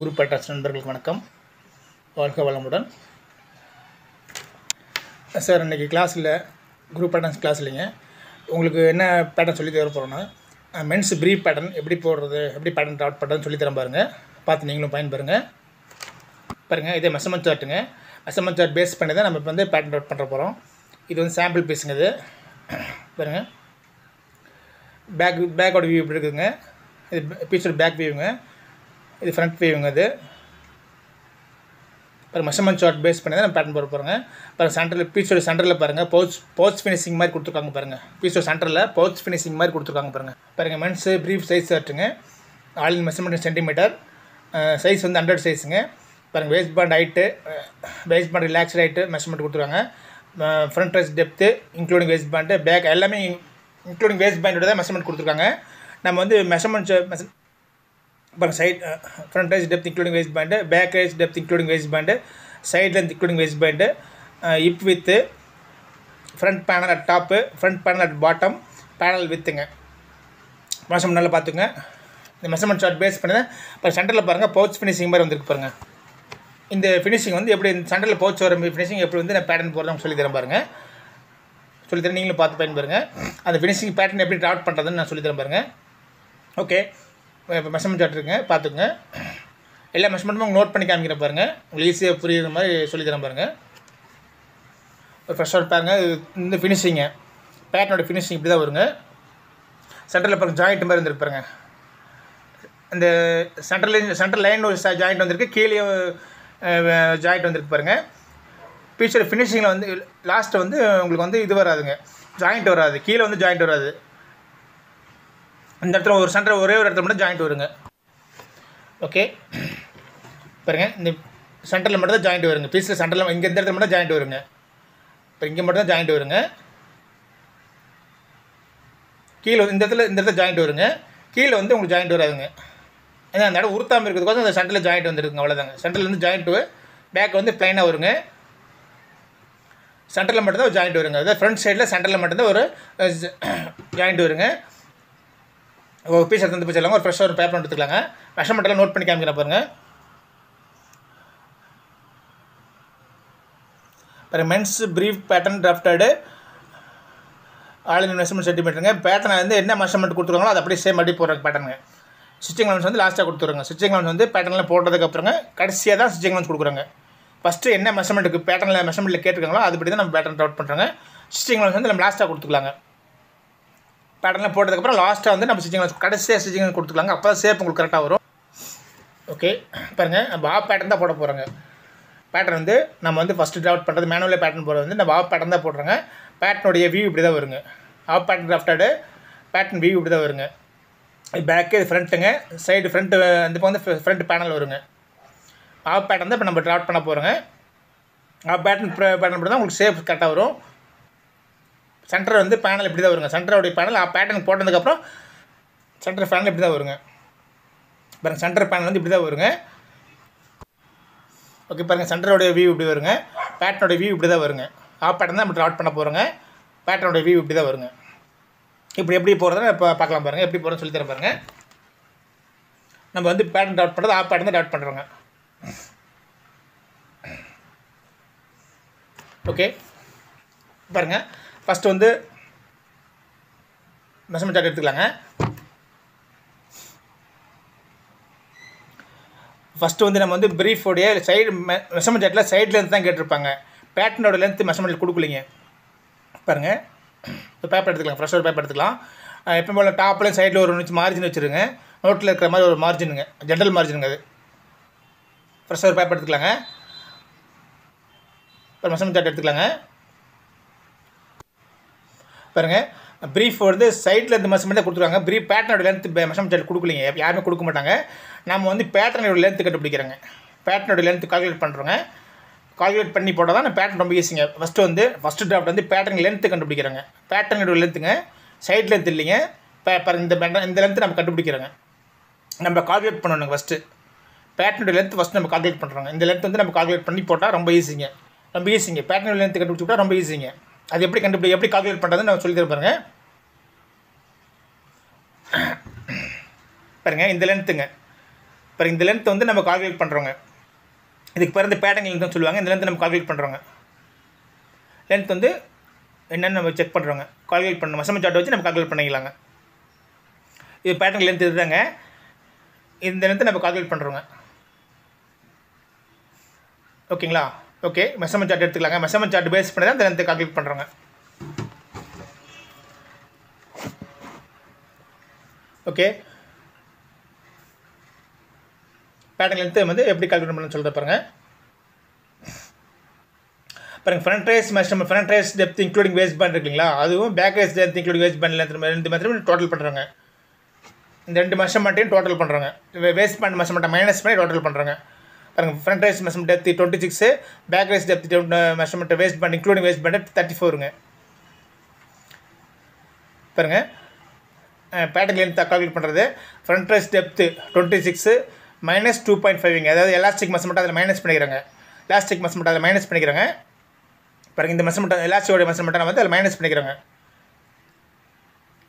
Group நண்பர்களுக்கு வணக்கம். வாழ்க வளமுடன். சார் இன்றைக்கி கிளாஸில் குரூப் பேட்டர்ன்ஸ் கிளாஸ் இல்லைங்க. உங்களுக்கு என்ன பேட்டர்ன் சொல்லி தர போகிறோன்னா மென்ஸ் ப்ரீஃப் பேட்டர்ன் எப்படி போடுறது எப்படி பேட்டர்ன் டாட் பேட்டர்ன் சொல்லி தரேன் பாருங்கள் பார்த்து நீங்களும் பயன்பெறுங்க பாருங்கள் இதே மெஷர்மெண்ட் சார்ட்டுங்க மெஷர்மெண்ட் சார்ட் பேஸ் பண்ணி தான் நம்ம இப்போ வந்து பேட்டர்ன் அவுட் பண்ணுற போகிறோம் இது வந்து சாம்பிள் பீஸுங்க இது. பாருங்கள் பேக் பேக்கோட வியூ இப்படி இருக்குதுங்க? இது பீஸோட பேக் வியூங்க இது ஃப்ரண்ட் வியூங்க இது. அப்புறம் மெஷர்மெண்ட் சார்ட் பேஸ் பண்ணி தான் நம்ம பேட்டர்ன் போட போகிறோங்க அப்புறம் சென்டரில் பீஸோட சென்டரில் பாருங்கள் பவுச் பவுச் ஃபினிஷிங் மாதிரி கொடுத்துருக்காங்க பாருங்கள் பீஸோட சென்டரில் பவுச் ஃபினிஷிங் மாதிரி கொடுத்துருக்காங்க பாருங்கள் பாருங்கள் மென்ஸு ப்ரீஃப் சைஸ் சார்ட்டுங்க ஆல் மெஷர்மெண்ட் சென்டிமீட்டர் சைஸ் வந்து ஹண்ட்ரட் சைஸுங்க பாருங்கள் waist band height waist band relaxed height measurement கொடுத்துருக்காங்க. Front rise depth including waist band back எல்லாமே இன்க்ளூடிங் வேஸ்ட் பேண்டோட தான் மெஷர்மெண்ட் கொடுத்துருக்காங்க. நம்ம வந்து மெஷர்மெண்ட் மெஷர் பாருங்கள் side front rise depth including waist band back rise depth including waist band side length including waist band hip width front panel at top front panel at bottom panel வித்துங்க measurement நல்லா பார்த்துங்க இந்த measurement short base பண்ணி தான் இப்போ சென்டரில் பாருங்கள் pouch finishing மாதிரி வந்துருக்கு பாருங்கள் இந்த ஃபினிஷிங் வந்து எப்படி இந்த சென்டரில் பவுச் வர ஃபினிஷிங் எப்படி வந்து நான் பேட்டர்ன் போடுறேன் சொல்லி தரேன் பாருங்கள் சொல்லித்தரேன் நீங்களும் பார்த்து பயன்பெறுங்க. அந்த ஃபினிஷிங் பேட்டர்ன் எப்படி ட்ராட் பண்ணுறதுன்னு நான் சொல்லித்தரேன் பாருங்கள் ஓகே இப்போ மெஷர்மெண்ட் சார்ட் பார்த்துக்குங்க. எல்லா மெஷர்மெண்ட்டும் உங்களுக்கு நோட் பண்ணி காமிக்கிறேன் பாருங்கள் உங்களுக்கு ஈஸியாக புரியுற மாதிரி சொல்லித்தரேன் பாருங்கள் ஒரு ஃப்ரெஷ்ஷாக அவுட் பாருங்கள் இந்த ஃபினிஷிங்க பேட்டனோட ஃபினிஷிங் இப்படி தான் வருங்க. சென்டரில் பாருங்கள் ஜாயிண்ட் மாதிரி இருந்திருப்பாருங்க இந்த சென்டரில் சென்டர் லைன் ஒரு ஜாயிண்ட் வந்திருக்கு. கீழே ஜாயிண்ட் வந்திருக்கு பாருங்கள் பீச்சர் ஃபினிஷிங்கில் வந்து லாஸ்ட்டு வந்து உங்களுக்கு வந்து இது வராதுங்க. ஜாயிண்ட் வராது. கீழே வந்து ஜாயிண்ட் வராது. இந்த இடத்துல ஒரு சென்டர் ஒரே ஒரு இடத்துல மட்டும் ஜாயிண்ட் வருங்க. ஓகே பாருங்கள் இந்த சென்டரில் மட்டும் தான் ஜாயிண்ட் வருங்க. பீஸில் சென்டரில் இங்கே இந்த இடத்துல மட்டும் ஜாயிண்ட் வருங்க. இப்போ இங்கே மட்டும் தான் ஜாயிண்ட் வருங்க. கீழே வந்து இந்த இடத்துல இந்த இடத்துல ஜாயிண்ட் வருங்க. கீழே வந்து உங்களுக்கு ஜாயிண்ட் வராதுங்க. ஏன்னா அந்த இடம் உருத்தாமல் இருக்கிறதுக்கோசம் அந்த சென்டரில் ஜாயிண்ட் வந்துருக்குங்க அவ்வளோதாங்க சென்டரில் வந்து ஜாயிண்ட்டு பேக் வந்து ப்ளைனாக வருங்க. சென்டரில் மட்டும்தான் ஒரு ஜாயிண்ட் வருங்க. அதாவது ஃப்ரண்ட் சைடில் சென்டரில் மட்டும்தான் ஒரு ஜாயிண்ட் வருங்க. ஒரு பீஸ் எடுத்து வந்து பீஸ் ஒரு ஃப்ரெஷ்ஷாக ஒரு பேப்பர் எடுத்துக்கலாங்க. மெஷர்மெண்ட்டெல்லாம் நோட் பண்ணி காமிக்கிறேன் பாருங்கள் பாருங்கள் men's brief pattern drafted all in measurement சென்டிமீட்டருங்க பேட்டர்னை வந்து என்ன மெஷர்மெண்ட் கொடுத்துருவாங்களோ அது அப்படியே சேம் அடி போடுற பேட்டர்னுங்க ஸ்டிச்சிங் லென்ஸ் வந்து லாஸ்ட்டாக கொடுத்துருங்க. ஸ்டிச்சிங் லென்ஸ் வந்து பேட்டர்னில் போட்டதுக்கப்புறங்க கடைசியாக தான் ஸ்டிச்சிங் லென்ஸ் கொடுக்குறாங்க. ஃபஸ்ட்டு என்ன மெஷர்மெண்ட்டுக்கு பேட்டர்னில் மெஷர்மெண்ட்டில் கேட்டுருக்காங்களோ அதுபடி தான் நம்ம பேட்டர்ன் அவுட் பண்ணுறாங்க ஸ்டிச்சிங் லென்ஸ் வந்து நம்ம லாஸ்ட்டாக கொடுத்துக்கலாங்க. பேட்டர்னில் போட்டதுக்கப்புறம் லாஸ்ட்டாக வந்து நம்ம ஸ்டிச்சிங் கடைசியாக ஸ்டிச்சிங் கொடுத்துக்கலாங்க. அப்போ தான் சேப் உங்களுக்கு கரெக்டாக வரும். ஓகே பாருங்கள் நம்ம ஆஃப் பேட்டர்ன் தான் போட போகிறோங்க பேட்டர்ன் வந்து நம்ம வந்து ஃபஸ்ட்டு ட்ராஃப்ட் பண்ணுறது மேனுவலில் பேட்டர்ன் போடுறது வந்து நம்ம ஆஃப் பேட்டர்ன் தான் போடுறேங்க. பேட்டர்னுடைய வியூ இப்படி தான் வருங்க. Half pattern drafted pattern view இப்படி தான் வருங்க பேக்கு ஃப்ரண்ட்டுங்க சைடு ஃப்ரண்ட்டு இப்போ வந்து ஃப்ரண்ட் பேனல் வருங்க. ஆஃப் பேட்டர்ன் தான் இப்போ நம்ம ட்ராஃப்ட் பண்ண போகிறோங்க ஆஃப் பேட்டர்ன் பேட்டர்ன் போட்டு தான் உங்களுக்கு சேஃப் கரெக்டாக வரும். சென்டர் வந்து பேனல் இப்படி தான் வருங்க சென்டருடைய பேனல் ஆ பேட்டர்ன் போட்டதுக்கப்புறம் சென்டர் பேனல் இப்படி தான் வருங்க. பாருங்கள் சென்டர் பேனல் வந்து இப்படி தான் வருங்க ஓகே பாருங்கள் சென்டருடைய வியூ இப்படி வருங்க. பேட்டனுடைய வியூ இப்படி தான் வருங்க. ஆஃப் பேட்டர்ன் தான் நம்ம ட்ராட் பண்ண போகிறோங்க பேட்டனுடைய வியூ இப்படி தான் வருங்க. இப்படி எப்படி போகிறதுன்னு இப்போ பார்க்கலாம் பாருங்கள் எப்படி போகிறோன்னு சொல்லி தரேன் பாருங்கள் நம்ம வந்து பேட்டர்ன் டாட் பண்ணுறது ஆஃப் பேட்டர்ன் தான் டாட் பண்ணுறோங்க ஓகே பாருங்கள் ஃபஸ்ட்டு வந்து மெஷர்மெண்ட் சார்ட் எடுத்துக்கலாங்க. ஃபஸ்ட்டு வந்து நம்ம வந்து ப்ரீஃபோடைய சைடு மெஷர்மெண்ட் சார்ட்டில் சைடில் தான் கேட்டிருப்பாங்க. பேட்டர்னோட லென்த்து மெஷர்மெண்ட் கொடுக்கலிங்க. பாருங்கள் இப்போ பேப்பர் எடுத்துக்கலாம். ஃப்ரெஷ்ஷாக பேப்பர் எடுத்துக்கலாம். எப்போ போல் டாப்பில் சைடில் ஒரு நிமிஷம் மார்ஜின் வச்சுருங்க. நோட்டில் இருக்கிற மாதிரி ஒரு மார்ஜினுங்க ஜென்ரல் மார்ஜினுங்க அது. ஃப்ரெஷ்ஷாக ஒரு பேப்பர் எடுத்துக்கலாங்க. இப்போ மெஷர்மெண்ட் சார்ட் எடுத்துக்கலாங்க. பாருங்கள் ப்ரீஃப் வந்து சைட்டில் இந்த மெஷர்மெண்ட்டை கொடுத்துருவாங்க ப்ரீஃப் பேட்டர்னோட லென்த் மெஷர்மெண்ட் கொடுக்கலீங்க கொடுக்கலிங்க. யாருமே கொடுக்க மாட்டாங்க. நம்ம வந்து பேட்டர்னோட லென்த்து கண்டுபிடிக்கிறோங்க. பேட்டர்னோட லென்த் கால்குலேட் பண்ணுறோங்க கால்குலேட் பண்ணி போட்டால் தான் பேட்டர்ன் ரொம்ப ஈஸிங்க ஃபஸ்ட்டு வந்து ஃபஸ்ட்டு ட்ராஃப்ட் வந்து பேட்டர்ன் லென்த்து கண்டுபிடிக்கிறாங்க. பேட்டர்னோட லென்த்துங்க சைட் லென்த் இல்லைங்க. பேப்பர் இந்த இந்த லென்த்து நம்ம கண்டுபிடிக்கிறோங்க. நம்ம கால்குலேட் பண்ணணுங்க ஃபஸ்ட்டு பேட்டர்னோட லென்த் ஃபஸ்ட்டு நம்ம கால்குலேட் பண்ணுறோங்க இந்த லென்த் வந்து நம்ம கால்குலேட் பண்ணி போட்டால் ரொம்ப ஈஸிங்க ரொம்ப ஈஸிங்க பேட்டர்னோட லென்த்து கண்டுபிடிச்சி ரொம்ப ஈஸிங்க அது எப்படி கண்டுபிடி எப்படி கால்குலேட் பண்ணுறதுன்னு நான் சொல்லி தர பாருங்க. பாருங்கள் இந்த லென்த்துங்க பாருங்க இந்த லென்த் வந்து நம்ம கால்குலேட் பண்ணுறோங்க இதுக்கு பிறந்த பேட்டர்ன் லென்த்னு சொல்லுவாங்க. இந்த லென்த் நம்ம கால்குலேட் பண்ணுறோங்க லென்த் வந்து என்னென்னு நம்ம செக் பண்ணுறோங்க கால்குலேட் பண்ண மசம சார்ட் வச்சு நம்ம கால்குலேட் பண்ணிக்கலாங்க. இது பேட்டர்ன் லென்த் இதுதாங்க. இந்த லென்த்து நம்ம கால்குலேட் பண்ணுறோங்க ஓகேங்களா? ஓகே மெஷர்மெண்ட் சார்ட் எடுத்துக்கலாங்க. மெஷர்மெண்ட் சார்ட் பேஸ் பண்ணி தான் லென்த்து கால்குலேட் பண்ணுறோங்க ஓகே பேட்டர்ன் லென்த்து வந்து எப்படி கால்குலேட் பண்ணணும்னு சொல்லிட்டு பாருங்க. பாருங்க front rise measurement front rise depth including waist band இருக்குங்களா அதுவும் back rise depth including waist band length ரெண்டு மெத்தடும் டோட்டல் பண்ணுறாங்க இந்த ரெண்டு மெஷர்மெண்ட்டையும் டோட்டல் பண்ணுறாங்க வேஸ்ட் பேண்ட் மெஷர்மெண்ட்டை மைனஸ் பண்ணி டோட்டல் பண்ணுறாங்க front rise measurement depth twenty six back rise depth measurement waist band including waist band thirty ஃபோருங்க பாருங்க பேட்டர்ன் லென்த் கால்குலேட் பண்ணுறது front rise depth twenty six minus two point ஃபைவ்ங்க அதாவது elastic measurement அதில் minus பண்ணிக்கிறாங்க. Elastic measurement அதில் minus பண்ணிக்கிறாங்க. பாருங்க இந்த measurement எலாஸ்டிக்கோட மெஷர்மெண்ட்டை வந்து அதில் மைனஸ் பண்ணிக்கிறாங்க.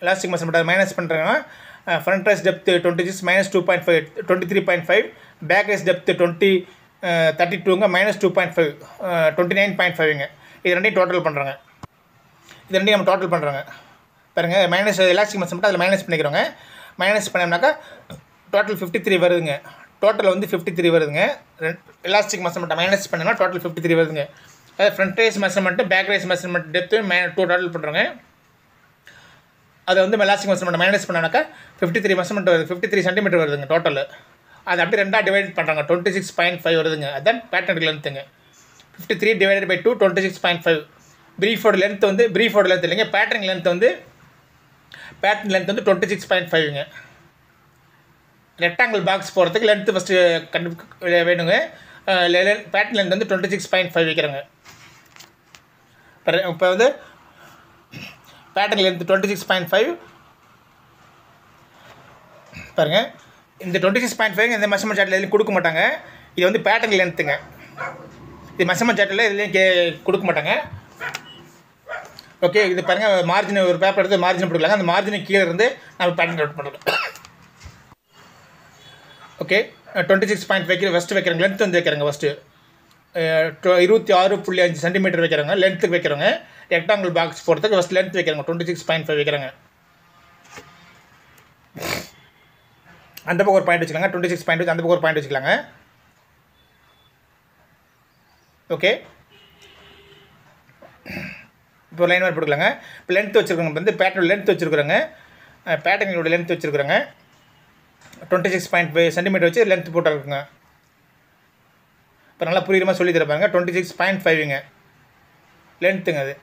எலாஸ்டிக் மெஷர்மெண்ட் அதை மைனஸ் பண்ணுறாங்கன்னா front rise depth twenty six minus two point five twenty three point five back rise depth twenty thirty டூங்க minus two point five twenty nine point ஃபைவ்ங்க இது ரெண்டையும் டோட்டல் பண்ணுறாங்க இது ரெண்டையும் நம்ம டோட்டல் பண்ணுறாங்க பாருங்க மைனஸ் எலாஸ்டிக் மட்டும் அதில் மைனஸ் பண்ணிக்கிறோங்க. மைனஸ் பண்ணோம்னாக்கா டோட்டல் ஃபிஃப்டி த்ரீ வருதுங்க. டோட்டல் வந்து ஃபிஃப்டி த்ரீ வருதுங்க எலாஸ்டிக் மெஷர்மெண்ட்டை மைனஸ் பண்ணோம்னா டோட்டல் ஃபிஃப்டி த்ரீ வருதுங்க. அதாவது front rise measurement back rise measurement depth மே டூ டோட்டல் பண்ணுறோங்க அதை வந்து எலாஸ்டிக் மெஷர்மெண்ட் மைனஸ் பண்ணாக்கா ஃபிஃப்டி த்ரீ மெஷர்மெண்ட் வருது. ஃபிஃப்டி த்ரீ சென்டிமீட்டர் வருதுங்க டோட்டல் அது அப்படியே ரெண்டாக டிவைட் பண்ணுறாங்க டுவெண்ட்டி சிக்ஸ் பாயிண்ட் ஃபைவ் வருதுங்க. அதுதான் pattern லென்த்துங்க fifty three divided by two twenty six point five ப்ரீஃபோட length வந்து ப்ரீஃபோட லென்த் இல்லைங்க. பேட்டர்ன் லென்த் வந்து பேட்டர்ன் லென்த் வந்து டுவெண்ட்டி சிக்ஸ் பாயிண்ட் ஃபைவ்ங்க ரெக்டாங்கிள் பாக்ஸ் போகிறதுக்கு லென்த்து ஃபஸ்ட்டு கண்டு வேணுங்க. பேட்டர்ன் லென்த் வந்து டுவெண்ட்டி சிக்ஸ் பாயிண்ட் ஃபைவ் வைக்கிறேங்க இப்போ வந்து pattern length twenty six point five பாருங்கள் இந்த டுவெண்ட்டி சிக்ஸ் பாயிண்ட் ஃபைவ் இந்த மெஷர்மெண்ட் சார்ட்டில் எதுவும் கொடுக்க மாட்டாங்க. இது வந்து பேட்டர்ன் லென்த்துங்க இது மெஷர்மெண்ட் சார்ட்டில் எதுலேயும் கே கொடுக்க மாட்டாங்க. ஓகே இது பாருங்கள் மார்ஜின் ஒரு பேப்பர் எடுத்து மார்ஜின் போட்டுக்கலாங்க. அந்த மார்ஜினுக்கு கீழே இருந்து நம்ம பேட்டர்ன் நோட் பண்ணுறோம் ஓகே டுவெண்ட்டி சிக்ஸ் பாயிண்ட் வைக்கிற ஃபஸ்ட்டு வைக்கிறாங்க. லென்த் வந்து வைக்கிறாங்க ஃபஸ்ட்டு இருபத்தி ஆறு புள்ளி அஞ்சு சென்டிமீட்டர் வைக்கிறோங்க லென்த்துக்கு வைக்கிறோங்க ரெக்டாங்கிள் பாக்ஸ் போடுறதுக்கு ஃபஸ்ட் லென்த் வைக்கிறாங்க. டுவெண்ட்டி சிக்ஸ் பாயிண்ட் ஃபைவ் வைக்கிறாங்க. அந்த பக்கம் ஒரு பாயிண்ட் வச்சுக்கலாங்க. டுவெண்ட்டி சிக்ஸ் பாயிண்ட் வச்சு அந்த பக்கம் ஒரு பாயிண்ட் வச்சுக்கலாங்க. ஓகே இப்போ லைன் மாதிரி போட்டுக்கலாங்க. இப்போ லென்த் வச்சுருக்கோங்க வந்து பேட்டர்னோட லென்த் வச்சுருக்குறாங்க. பேட்டர்னோட லென்த் வச்சுருக்குறாங்க. Twenty six point five centimetre வச்சு லென்த் போட்டுருக்குங்க இப்போ நல்லா புரியுற மாதிரி சொல்லி தரப்பாருங்க டுவெண்ட்டி சிக்ஸ் பாயிண்ட் ஃபைவ்ங்க லென்த்துங்க அது.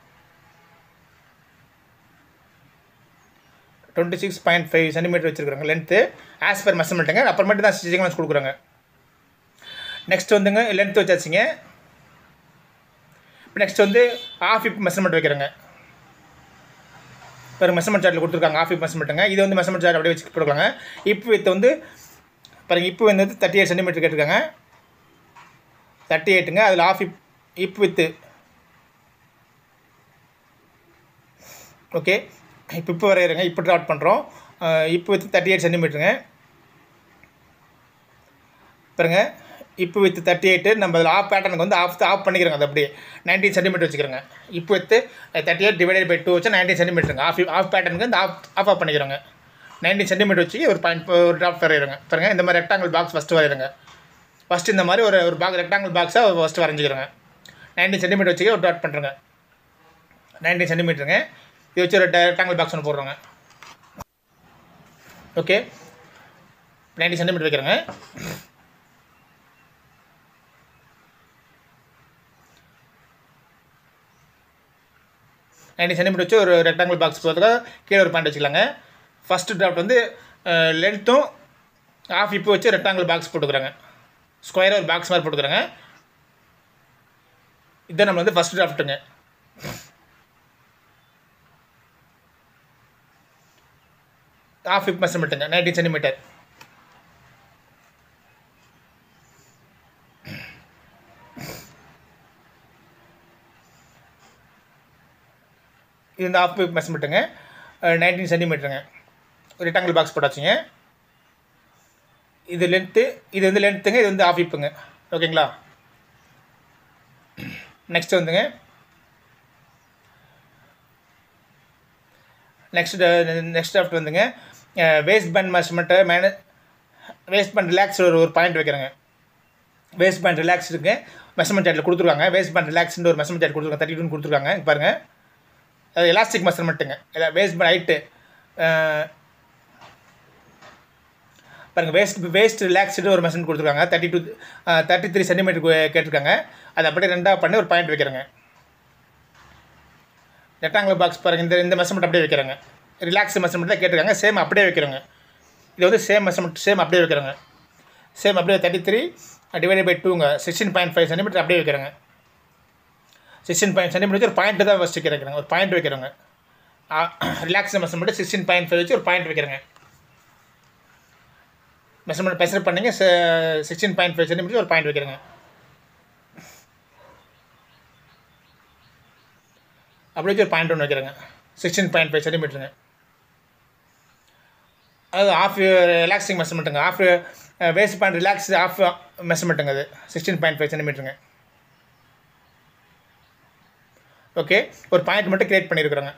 Twenty six point five centimetre வச்சுருக்குறாங்க லென்த்து ஆஸ் பர் மெஷர்மெண்ட்டுங்க அப்புறமேட்டு தான் ஸ்டிச்சிங் வச்சு கொடுக்குறாங்க. நெக்ஸ்ட் வந்துங்க லென்த் வச்சாச்சுங்க. இப்போ நெக்ஸ்ட் வந்து ஆஃப் இப் மெஷர்மெண்ட் வைக்கிறேங்க. இப்போ மெஷர்மெண்ட் சார்ட்டில் கொடுத்துருக்காங்க ஆஃப் இப் மெஷர்மெண்ட்டுங்க இது வந்து மெஷர்மெண்ட் சார்ட் அப்படியே வச்சு கொடுக்குறாங்க இப்போ வித் வந்து பாருங்க இப்பு வந்து தேர்ட்டி எயிட் சென்டிமீட்டர் கேட்டிருக்காங்க. தேர்ட்டி எயிட்டுங்க அதில் ஆஃப் இப் இப் வித்து ஓகே இப்போ இப்போ வரைகிறேங்க இப்போ ட்ராட் பண்ணுறோம் இப்போ வித்து தேர்ட்டி எயிட் சென்டிமீட்டருங்க பாருங்க. இப்போ வித்து தேர்ட்டி எயிட்டு நம்ம அதில் ஆஃப் பேட்டர்னுக்கு வந்து ஆஃப் ஆஃப் பண்ணிக்கிறோங்க. அது அப்படியே நைன்டீன் சென்டிமீட்டர் வச்சுக்கிறோங்க. இப்போ width thirty eight divided by two வச்சு நைன்டீன் சென்டிமீட்டருங்க ஆஃப் ஆஃப் பேட்டர்னுக்கு வந்து ஆஃப் ஆஃப் ஆஃப் பண்ணிக்கிறோங்க. நைன்டீன் சென்டிமீட்டர் வச்சு ஒரு பாயிண்ட் ஒரு ட்ராப் வரைகிறோங்க பாருங்க. இந்த மாதிரி ரெக்டாங்கிள் பாக்ஸ் ஃபஸ்ட்டு வரைகிறோங்க ஃபஸ்ட்டு இந்த மாதிரி ஒரு ஒரு பாக்ஸ் ரெக்டாங்கிள் பாக்ஸாக ஃபஸ்ட்டு வரைஞ்சிக்கிறோங்க. நைன்டீன் சென்டிமீட்டர் வச்சுக்க ஒரு டாட் பண்ணுறேங்க நைன்டீன் சென்டிமீட்டருங்க இது வச்சு ஒரு ரெக்டாங்கிள் பாக்ஸ் ஒன்று போடுறோங்க. ஓகே நைன்டி சென்டிமீட்டர் வைக்கிறேங்க. நைன்டி சென்டிமீட்டர் வச்சு ஒரு ரெக்டாங்கிள் பாக்ஸ் போகிறதுக்காக கீழே ஒரு பாயிண்ட் வச்சுக்கலாங்க. ஃபஸ்ட்டு ட்ராஃப்ட் வந்து லென்த்தும் ஆஃப் இப்போ வச்சு ரெக்டாங்கிள் பாக்ஸ் போட்டுக்கிறாங்க. ஸ்கொயராக ஒரு பாக்ஸ் மாதிரி போட்டுக்கிறாங்க. இதுதான் நம்ம வந்து ஃபஸ்ட் டிராஃப்ட்டுங்க ஆஃப் ஹிப் மெஷர்மெண்ட்டுங்க நைன்டீன் சென்டிமீட்டர் இது இந்த ஆஃப் ஹிப் மெஷர்மெண்ட்டுங்க நைன்டீன் சென்டிமீட்டருங்க ரெக்டாங்கிள் பாக்ஸ் போட்டாச்சுங்க. இது லென்த்து இது வந்து லென்த்துங்க இது வந்து ஆஃப் இப்புங்க ஓகேங்களா நெக்ஸ்ட் வந்துங்க. நெக்ஸ்ட் நெக்ஸ்ட் ஆஃப்ட் வந்துங்க. வேஸ்ட் பேண்ட் மெஷர்மெண்ட்டை மேனே வேஸ்ட் பேண்ட் ரிலாக்ஸ் ஒரு ஒரு பாயிண்ட் வைக்கிறேங்க. வேஸ்ட் பேண்ட் ரிலாக்ஸ் இருக்கு. மெஷர்மெண்ட் சார்ட்டில் கொடுத்துருக்காங்க. வேஸ்ட் பேண்ட் ரிலாக்ஸ்னு ஒரு மெஷர்மெண்ட் சார்ட் கொடுத்துருக்காங்க. தேர்ட்டி டூன்னு கொடுத்துருக்காங்க. பாருங்கள் பாருங்க. அது எலாஸ்டிக் மெஷர்மெண்ட்டுங்க இல்லை வேஸ்ட் பேண்ட் ஹைட்டு பாருங்கள் வேஸ்ட் வேஸ்ட் ரிலாக்ஸ்டு ஒரு மெஷர்மெண்ட் கொடுத்துருக்காங்க. Thirty two thirty three centimetre கேட்டிருக்காங்க. அதை அப்படியே ரெண்டாக பண்ணி ஒரு பாயிண்ட் வைக்கிறேங்க. ரெக்டாங்கிள் பாக்ஸ் பாருங்கள் இந்த இந்த மெஷர்மெண்ட் அப்படியே வைக்கிறேங்க. ரிலாக்ஸ் மெஷர்மெண்ட் தான் கேட்டிருக்காங்க. சேம் அப்படியே வைக்கிறோங்க. இது வந்து சேம் மெஷர்மெண்ட் சேம் அப்படியே வைக்கிறோங்க. சேம் அப்படியே தேர்ட்டி த்ரீ டிவைடட் பை டூங்க சிக்ஸ்டீன் பாயிண்ட் ஃபைவ் சென்டிமீட்டர் அப்படியே வைக்கிறோங்க. சிக்ஸ்டீன் பாயிண்ட் சென்டிமீட்டர் ஒரு பாயிண்ட் தான் ஃபஸ்ட்டு வைக்கிறேங்க ஒரு point வைக்கிறோங்க. Relax measurement sixteen point five வச்சு ஒரு பாயிண்ட் வைக்கிறேங்க. மெஷர்மெண்ட் மெஷர் பண்ணிங்க. சிக்ஸ்டீன் பாயிண்ட் ஃபைவ் சென்டிமீட்டர் ஒரு பாயிண்ட் வைக்கிறேங்க. அப்படியே ஒரு பாயிண்ட் ஒன்று வைக்கிறேங்க. சிக்ஸ்டீன் பாயிண்ட் ஃபைவ் சென்டிமீட்டருங்க அது half relaxing மெஷர்மெண்ட்டுங்க half waist point relax half மெஷர்மெண்ட்டுங்க அது. சிக்ஸ்டீன் பாயிண்ட் ஃபைவ் சென்டிமீட்டருங்க ஓகே ஒரு பாயிண்ட் மட்டும் க்ரியேட் பண்ணியிருக்கிறோங்க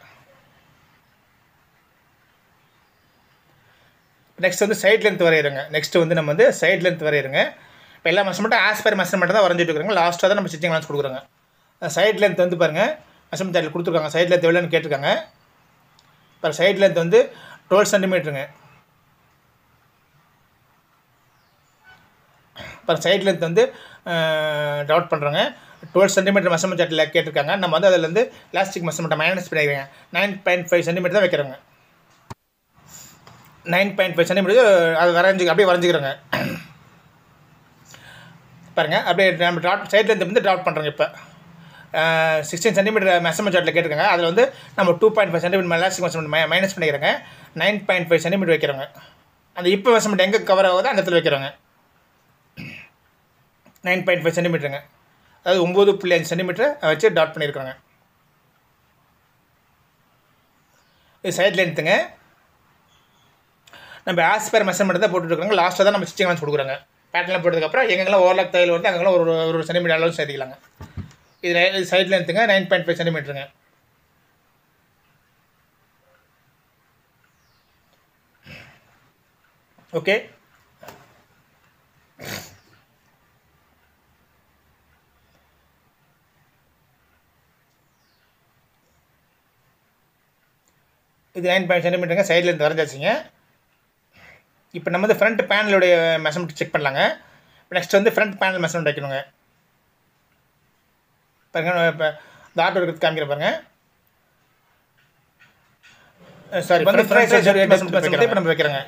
நெக்ஸ்ட் வந்து சைட் லென்த் வரையிருங்க நெக்ஸ்ட் வந்து நம்ம வந்து சைட் லென்த் வரையிருங்க இப்போ எல்லா மெஷர்மெண்ட்டும் ஆஸ்பர் மெஷர்மெண்ட் தான் வரைஞ்சிட்டு இருக்கிறாங்க. லாஸ்ட்டாக தான் நம்ம ஸ்டிச்சிங் லான்ச் கொடுக்குறாங்க. சைட் லென்த் வந்து பாருங்கள் மெஷர்மெண்ட் சார்ட்டில் கொடுத்துருக்காங்க. சைட் லென்த் எவ்வளோன்னு கேட்டிருக்காங்க. இப்போ சைட் லென்த் வந்து டுவெல் சென்டிமீட்டருங்க இப்போ சைட் லென்த் வந்து டவுட் பண்ணுறோங்க டுவெல் சென்டிமீட்டர் மெஷர்மெண்ட் சார்ட்டில் கேட்டிருக்காங்க. நம்ம வந்து அதில் வந்து மெஷர்மெண்ட்டை மைனஸ் பண்ணிக்கிறோங்க நைன் பாயிண்ட் ஃபைவ் சென்டிமீட்டர் தான் வைக்கிறோங்க நைன் பாயிண்ட் ஃபைவ் சென்டிமீட்டர் அது வரைஞ்சி அப்படியே வரைஞ்சிக்கிறோங்க பாருங்கள் அப்படியே நம்ம ட்ராப் சைட் லென்த் வந்து ட்ராப் பண்ணுறோங்க இப்போ. சிக்ஸ்டீன் சென்டிமீட்டர் மெஷர்மெண்ட் சார்ட்டில் கேட்டிருக்காங்க. அதில் வந்து நம்ம two point five centimetre elastic measurement minus பண்ணிக்கிறோங்க nine point five centimetre வைக்கிறோங்க அந்த இப்போ மெஷர்மெண்ட் எங்கே கவர் ஆகுதோ அந்த இடத்துல வைக்கிறோங்க நைன் பாயிண்ட் ஃபைவ் சென்டிமீட்டருங்க. அதாவது ஒம்பது புள்ளி அஞ்சு சென்டிமீட்டரை வச்சு டாட் பண்ணியிருக்காங்க இது சைட் லென்த்துங்க நம்ம ஆஸ் பர் மெஷர்மெண்ட் தான் போட்டுருக்காங்க லாஸ்ட்டாக தான் நம்ம ஸ்டிச்சிங் லான்ச் கொடுக்குறாங்க. பேட்டர்லாம் போட்டதுக்கப்புறம் எங்கெல்லாம் ஓவர்லாக் தையல் வந்து அங்கெல்லாம் ஒரு ஒரு சென்டிமீட்டர் அளவு சேர்த்துக்கலாங்க இது இது சைட் லென்த்துங்க நைன் பாயிண்ட் ஃபைவ் சென்டிமீட்டருங்க. ஓகே இது நைன் பாயிண்ட் சென்டிமீட்டருங்க சைடில் இருந்து வரைஞ்சாச்சுங்க. இப்போ நம்ம வந்து ஃப்ரண்ட் பேனலுடைய மெஷர்மெண்ட் செக் பண்ணலாங்க. நெக்ஸ்ட் வந்து ஃப்ரண்ட் பேனல் மெஷர்மெண்ட் வைக்கணுங்க. பாருங்க இப்போ இந்த ஆட்டோ இருக்கிறது காமிக்கிற பாருங்க. சாரி வந்து ஃப்ரண்ட் ரைஸோட டெப்த் இப்போ நம்ம வைக்கிறோங்க.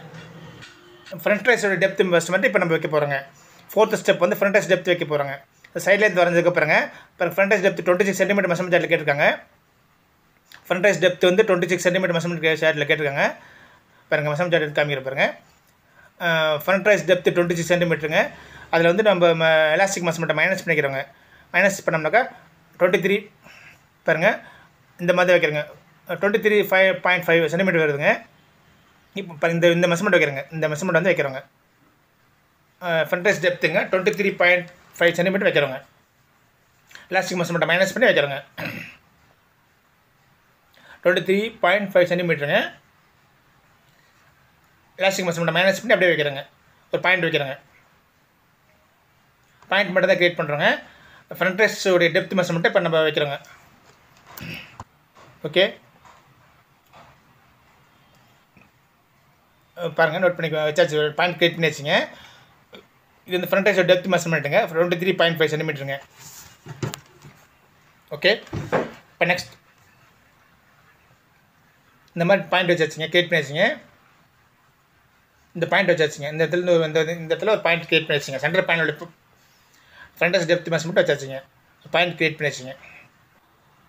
ஃப்ரண்ட் ரைஸோட டெப்த் மெஷர்மெண்ட் இப்போ நம்ம வைக்க போகிறோங்க ஃபோர்த் ஸ்டெப் வந்து ஃப்ரண்ட் ரைஸ் டெப்த் வைக்க போகிறோங்க சைடில் இருந்து வரைஞ்சதுக்கு பாருங்க இப்போ front rise depth twenty six centimetre measurement கேட்டிருக்காங்க. ஃப்ரண்ட் ரைஸ் டெப்த் வந்து டுவெண்ட்டி சிக்ஸ் சென்டிமீட்டர் மெஷர்மெண்ட் ஷேர்ட்டில் கேட்டிருக்காங்க. பாருங்கள் மெஷர்மெண்ட் சார்ட் எடுத்து காமிக்கிற பாருங்க. Front rise depth twenty six சென்டிமீட்டருங்க அதில் வந்து நம்ம எலாஸ்டிக் மெஷர்மெண்ட்டை மைனஸ் பண்ணிக்கிறோங்க மைனஸ் பண்ணோம்னாக்கா டுவெண்ட்டி த்ரீ பாருங்கள் இந்த மாதிரி வைக்கிறேங்க. Twenty three five point five centimetre வருதுங்க. இப்போ இந்த இந்த மெஷர்மெண்ட் வைக்கிறேங்க. இந்த மெஷர்மெண்ட் வந்து வைக்கிறோங்க front rise டெப்த்துங்க twenty three point five centimetre வைக்கிறோங்க elastic மெஷர்மெண்ட்டை மைனஸ் பண்ணி வைக்கிறோங்க டுவெண்ட்டி த்ரீ பாயிண்ட் ஃபைவ் சென்டிமீட்டருங்க எலாஸ்டிக் மெஷர்மெண்ட்டை மைனஸ் பண்ணி அப்படியே வைக்கிறேங்க. ஒரு பாயிண்ட் வைக்கிறேங்க. பாயிண்ட் மட்டும் தான் க்ரியேட் பண்ணுறோங்க ஃப்ரண்ட் ரைஸோடைய டெப்த் மெஷர்மெண்ட்டை இப்போ நம்ம வைக்கிறோங்க. ஓகே பாருங்கள் நோட் பண்ணி வச்சாச்சு. பாயிண்ட் க்ரியேட் பண்ணி வச்சுங்க இது வந்து ஃப்ரண்ட் ரைஸோட டெப்த் மெஷர்மெண்ட்டுங்க டுவெண்ட்டி த்ரீ பாயிண்ட் ஃபைவ் சென்டிமீட்டருங்க ஓகே இப்போ நெக்ஸ்ட் இந்த மாதிரி பாயிண்ட் வச்சாச்சுங்க கிரியேட் பண்ணி வச்சுங்க இந்த பாயிண்ட் வச்சாச்சுங்க. இந்த இடத்துல இந்த இந்த இடத்துல ஒரு பாயிண்ட் கிரியேட் பண்ணி வச்சுங்க சென்டர் பாயிண்டோட ஃப்ரண்டஸ் டெப்த் மெஷர்மெண்ட் வச்சாச்சுங்க. பாயிண்ட் கிரியேட் பண்ணி வச்சுங்க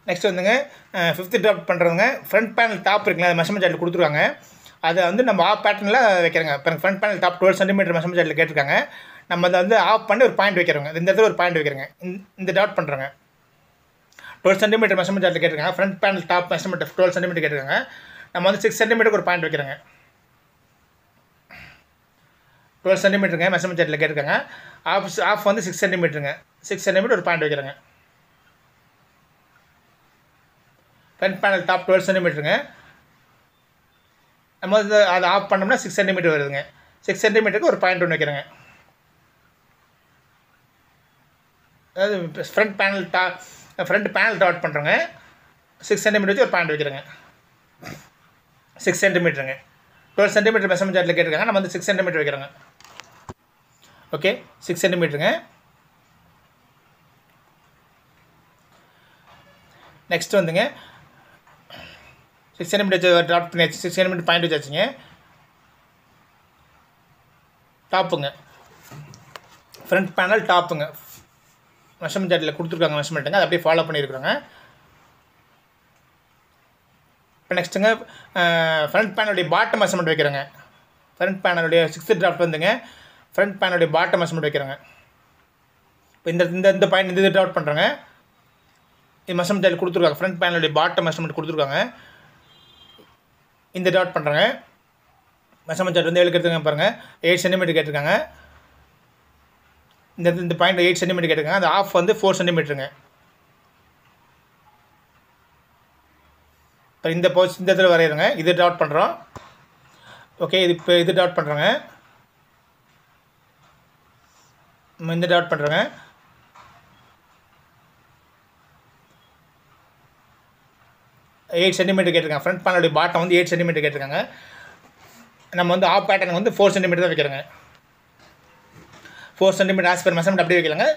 நெக்ஸ்ட் வந்துங்க ஃபிஃப்த்து ட்ராப் பண்ணுறவங்க ஃப்ரண்ட் பேனல் டாப் இருக்குங்களா அது மெஷர்மெண்ட் சார்ட்டில் கொடுத்துருவாங்க அதை வந்து நம்ம ஆஃப் பேட்டர்னில் வைக்கிறோங்க. இப்போ front panel top twelve centimetre measurement சார்ட்டில் கேட்டிருக்காங்க. நம்ம அதை வந்து ஆஃப் பண்ணி ஒரு பாயிண்ட் வைக்கிறோங்க இந்த இடத்துல ஒரு பாயிண்ட் வைக்கிறோங்க இந்த டாட் பண்ணுறோங்க டுவெல் சென்டிமீட்டர் மெஷர்மெண்ட் சார்ட்டில் கேட்டிருக்காங்க. Front panel top measurement twelve centimetre கேட்டிருக்காங்க. நம்ம வந்து சிக்ஸ் சென்டிமீட்டருக்கு ஒரு பாயிண்ட் வைக்கிறோங்க. டுவெல் சென்டிமீட்டருங்க மெஷர்மெண்ட் சார்ட்டில் கேட்டிருக்காங்க. ஆஃப் ஆஃப் வந்து சிக்ஸ் சென்டிமீட்டருங்க சிக்ஸ் சென்டிமீட்டர் ஒரு பாயிண்ட் வைக்கிறேங்க. ஃப்ரண்ட் பேனல் டாப் டுவெல் சென்டிமீட்டருங்க நம்ம வந்து அதை ஆஃப் பண்ணோம்னா சிக்ஸ் சென்டிமீட்டர் வருதுங்க. சிக்ஸ் சென்டிமீட்டருக்கு ஒரு பாயிண்ட் ஒன்று வைக்கிறேங்க. அதாவது ஃப்ரண்ட் பேனல் டா ஃப்ரண்ட் பேனல் டாட் பண்ணுறோங்க சிக்ஸ் சென்டிமீட்டர் வச்சு ஒரு பாயிண்ட் வைக்கிறேங்க. சிக்ஸ் சென்டிமீட்டருங்க டுவெல் சென்டிமீட்டர் மெஷர்மெண்ட் சார்ட்டில் கேட்டிருக்காங்க. நம்ம வந்து சிக்ஸ் சென்டிமீட்டர் வைக்கிறோங்க. ஓகே சிக்ஸ் சென்டிமீட்டருங்க நெக்ஸ்ட் வந்துங்க. சிக்ஸ் சென்டிமீட்டர் ட்ராப் பண்ணியாச்சு. சிக்ஸ் சென்டிமீட்டர் பாயிண்ட் வச்சாச்சுங்க. டாப்புங்க ஃப்ரண்ட் பேனல் டாப்புங்க மெஷர்மெண்ட் சார்ட்டில் கொடுத்துருக்காங்க மெஷர்மெண்ட்டுங்க அதை அப்படியே ஃபாலோ பண்ணியிருக்கிறோங்க. இப்போ நெக்ஸ்ட்டுங்க ஃப்ரண்ட் பேனலுடைய பாட்டம் மெஷர்மெண்ட் வைக்கிறேங்க. ஃப்ரண்ட் பேனலுடைய சிக்ஸ்த் ட்ராஃப்ட் வந்துங்க. ஃப்ரண்ட் பேனலுடைய பாட்டம் மெஷர்மெண்ட் வைக்கிறேங்க. இப்போ இந்த இந்த இந்த பாயிண்ட் இந்த இது ட்ராஃப்ட் பண்ணுறேங்க இது மெஷர்மெண்ட் அதில் கொடுத்துருக்காங்க. ஃப்ரண்ட் பேனலுடைய பாட்டம் மெஷர்மெண்ட் கொடுத்துருக்காங்க. இந்த டாட் பண்ணுறேங்க மெஷர்மெண்ட் சார்ட் வந்து எழுக்கிறதுங்க பாருங்கள் எயிட் சென்டிமீட்டர் கேட்டிருக்காங்க. இந்த இந்த பாயிண்ட் எயிட் சென்டிமீட்டர் கேட்டிருக்காங்க. அந்த ஆஃப் வந்து ஃபோர் சென்டிமீட்டருங்க இப்போ இந்த போஸ் இந்த இதில் வரையிறங்க. இது டாட் பண்ணுறோம் ஓகே இது இப்போ இது டாட் பண்ணுறோங்க நம்ம இந்த டாட் பண்ணுறோங்க எயிட் சென்டிமீட்டர் கேட்டிருக்காங்க. ஃப்ரண்ட் பேனலுடைய பாட்டம் வந்து எயிட் சென்டிமீட்டர் கேட்டிருக்காங்க. நம்ம வந்து ஆஃப் பேட்டர்ன் வந்து ஃபோர் சென்டிமீட்டர் தான் வைக்கிறோங்க. Four centimetre as per measurement அப்படியே வைக்கலாங்க.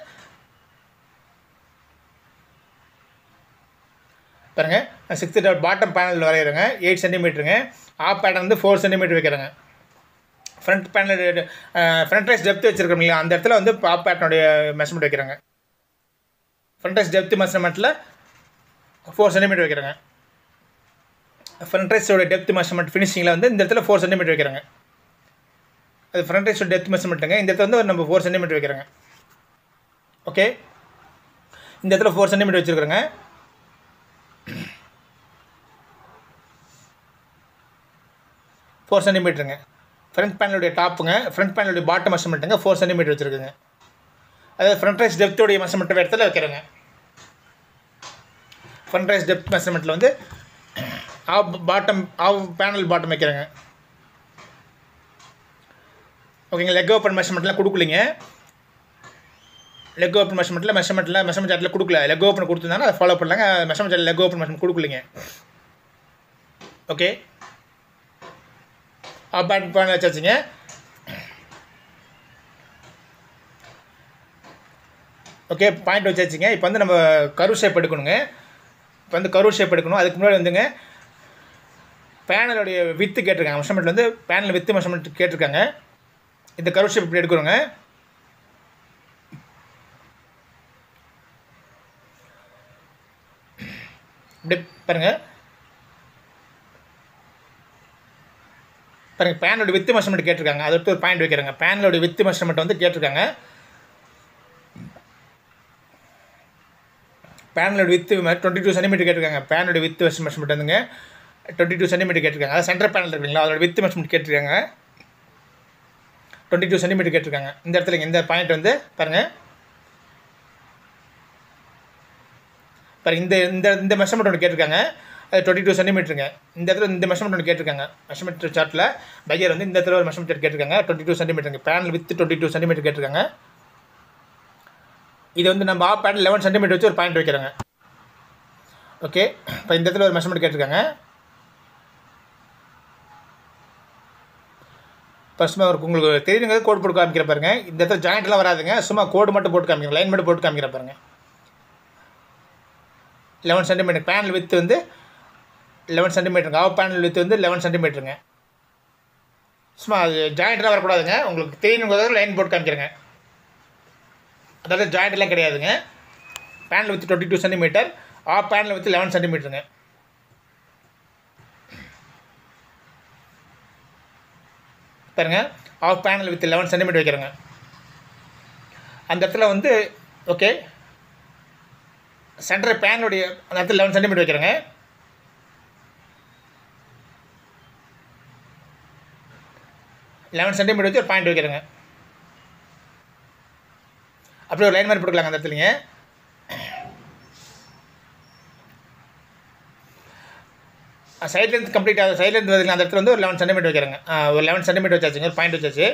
பாருங்கள் சிக்ஸ்த்து டாட் பாட்டம் பேனல் வரைகிறேங்க எயிட் சென்டிமீட்டருங்க ஆப் பேட்டர் வந்து ஃபோர் சென்டிமீட்டர் வைக்கிறேங்க. Front panel front rise depth வச்சுருக்கோம் இல்லையா? அந்த இடத்துல வந்து ஆப் பேட்டனுடைய மெஷர்மெண்ட் வைக்கிறேங்க. ஃப்ரண்ட் ரைஸ் டெப்த் மெஷர்மெண்ட்டில் ஃபோர் சென்டிமீட்டர் வைக்கிறேங்க. ஃப்ரண்ட் ரைஸோட டெப்த் மெஷர்மெண்ட் ஃபினிஷிங்கில் வந்து இந்த இடத்துல ஃபோர் சென்டிமீட்டர் வைக்கிறேங்க. அது ஃப்ரண்ட் ரைஸோட டெப்த் மெஷர்மெண்ட்டுங்க இந்த இடத்துல வந்து நம்ம ஃபோர் சென்டிமீட்டர் வைக்கிறேங்க. ஓகே இந்த இடத்துல ஃபோர் சென்டிமீட்டர் வச்சுருக்குறேங்க. ஃபோர் சென்டிமீட்டருங்க ஃப்ரண்ட் பேனலுடைய டாப்புங்க ஃப்ரண்ட் பேனலுடைய பாட்டம் மெஷர்மெண்ட்டுங்க ஃபோர் சென்டிமீட்டர் வச்சுருக்குங்க. அதாவது ஃப்ரண்ட் ரைஸ் டெப்த்துடைய மெஷர்மெண்ட் இடத்துல வைக்கிறேங்க. ஃப்ரண்ட் ரைஸ் டெப்த் மெஷர்மெண்ட்டில் வந்து half bottom half panel bottom வைக்கிறேங்க. ஓகேங்க லெக் ஓப்பன் மெஷர்மெண்ட்லாம் கொடுக்கலிங்க. லெக் ஓப்பன் மெஷர்மெண்ட்டில் மெஷர்மெண்ட்டில் மெஷர்மெண்ட் சார்ட்டில் கொடுக்கல. லெக் ஓப்பன் கொடுத்துருந்தாங்கன்னா அதை ஃபாலோ பண்ணலாங்க. மெஷர்மெண்ட் சார்ட்டில் லெக் ஓப்பன் மெஷர்மெண்ட் கொடுக்கலிங்க. ஓகே பேட் பண்ண வச்சாச்சுங்க ஓகே பாயிண்ட் வச்சாச்சுங்க இப்போ வந்து நம்ம கரு ஷேப் எடுக்கணுங்க இப்போ வந்து கரு ஷேப் எடுக்கணும். அதுக்கு முன்னாடி வந்துங்க பேனலுடைய வித்து கேட்டிருக்காங்க. மெஷர்மெண்ட் வந்து பேனல் வித்து மெஷர்மெண்ட் கேட்டிருக்காங்க. இந்த கரு ஷேப் இப்படி எடுக்கணுங்க. இப்படி பாருங்கள் பாருங்க பேனோட வித்து மெஷர்மெண்ட் கேட்டிருக்காங்க. அதை எடுத்து ஒரு பாயிண்ட் வைக்கிறாங்க. பேனலோட வித்து மெஷர்மெண்ட் வந்து கேட்டிருக்காங்க. பேனலோட வித்து டுவெண்ட்டி டூ சென்டிமீட்டர் கேட்டிருக்காங்க. பேனோட வித்து மெஷர்மெண்ட் வந்துங்க டுவெண்ட்டி டூ சென்டிமீட்டர் கேட்டிருக்காங்க. அதாவது சென்டர் பேனல் இருக்குங்களா? அதோட வித்து மெஷர்மெண்ட் கேட்டிருக்காங்க. டுவெண்ட்டி டூ சென்டிமீட்டர் கேட்டிருக்காங்க. இந்த இடத்துல இந்த பாயிண்ட் வந்து பாருங்கள் பாருங்க இந்த இந்த இந்த மெஷர்மெண்ட் ஒன்று கேட்டிருக்காங்க. டுவெண்ட்டி டூ சென்டிமீட்டருங்க இந்த இடத்துல இந்த மெஷர்மெண்ட் ஒன்று கேட்டிருக்காங்க. மெஷர்மெண்ட் சார்ட்டில் பையர் வந்து இந்த இடத்துல ஒரு மெஷர்மெண்ட் கேட்டிருக்காங்க. Twenty two சென்டிமீட்டருங்க panel width twenty two centimetre கேட்டிருக்காங்க. இது வந்து நம்ம ஆஃப் பேனல் லெவன் சென்டிமீட்டர் வச்சு ஒரு பாயிண்ட் வைக்கிறாங்க. ஓகே இப்போ இந்த இடத்துல ஒரு மெஷர்மெண்ட் கேட்டிருக்காங்க. இப்போ சும்மா உங்களுக்கு தெரியுங்க கோடு போட்டு காமிக்கிற பாருங்க. இந்த இடத்துல ஜாயிண்ட்லாம் வராதுங்க. சும்மா கோடு மட்டும் போட்டு காமிக்கிறேன் லைன் மட்டும் போட்டு காமிக்கிற பாருங்க. லெவன் சென்டிமீட்டர் பேனல் வித்து வந்து லெவன் சென்டிமீட்டருங்க ஆஃப் பேனல் வித்து வந்து லெவன் சென்டிமீட்டருங்க சும்மா அது ஜாயிண்ட்லாம் வரக்கூடாதுங்க. உங்களுக்கு தெரியணுங்கிறத லைன் போட்டு காமிக்கிறேங்க. அதாவது ஜாயிண்ட்லாம் கிடையாதுங்க. Panel width twenty two centimetre half panel width eleven சென்டிமீட்டருங்க பாருங்க. Half panel width eleven centimetre வைக்கிறேங்க. அந்த இடத்துல வந்து ஓகே சென்டர் பேனுடைய அந்த இடத்துல லெவன் சென்டிமீட்டர் வைக்கிறேங்க. லெவன் சென்டிமீட்டர் வச்சு ஒரு பாயிண்ட் வைக்கிறேங்க. அப்படியே ஒரு லைன் மாதிரி போட்டுக்கலாங்க அந்த இடத்துலங்க. சைட்லேருந்து கம்ப்ளீட் ஆகுது சைட்லேருந்து வருதுங்க அந்த இடத்துல வந்து ஒரு லெவன் சென்டிமீட்டர் வைக்கிறேங்க. ஒரு லெவன் சென்டிமீட்டர் வச்சாச்சுங்க ஒரு பாயிண்ட் வச்சாச்சு.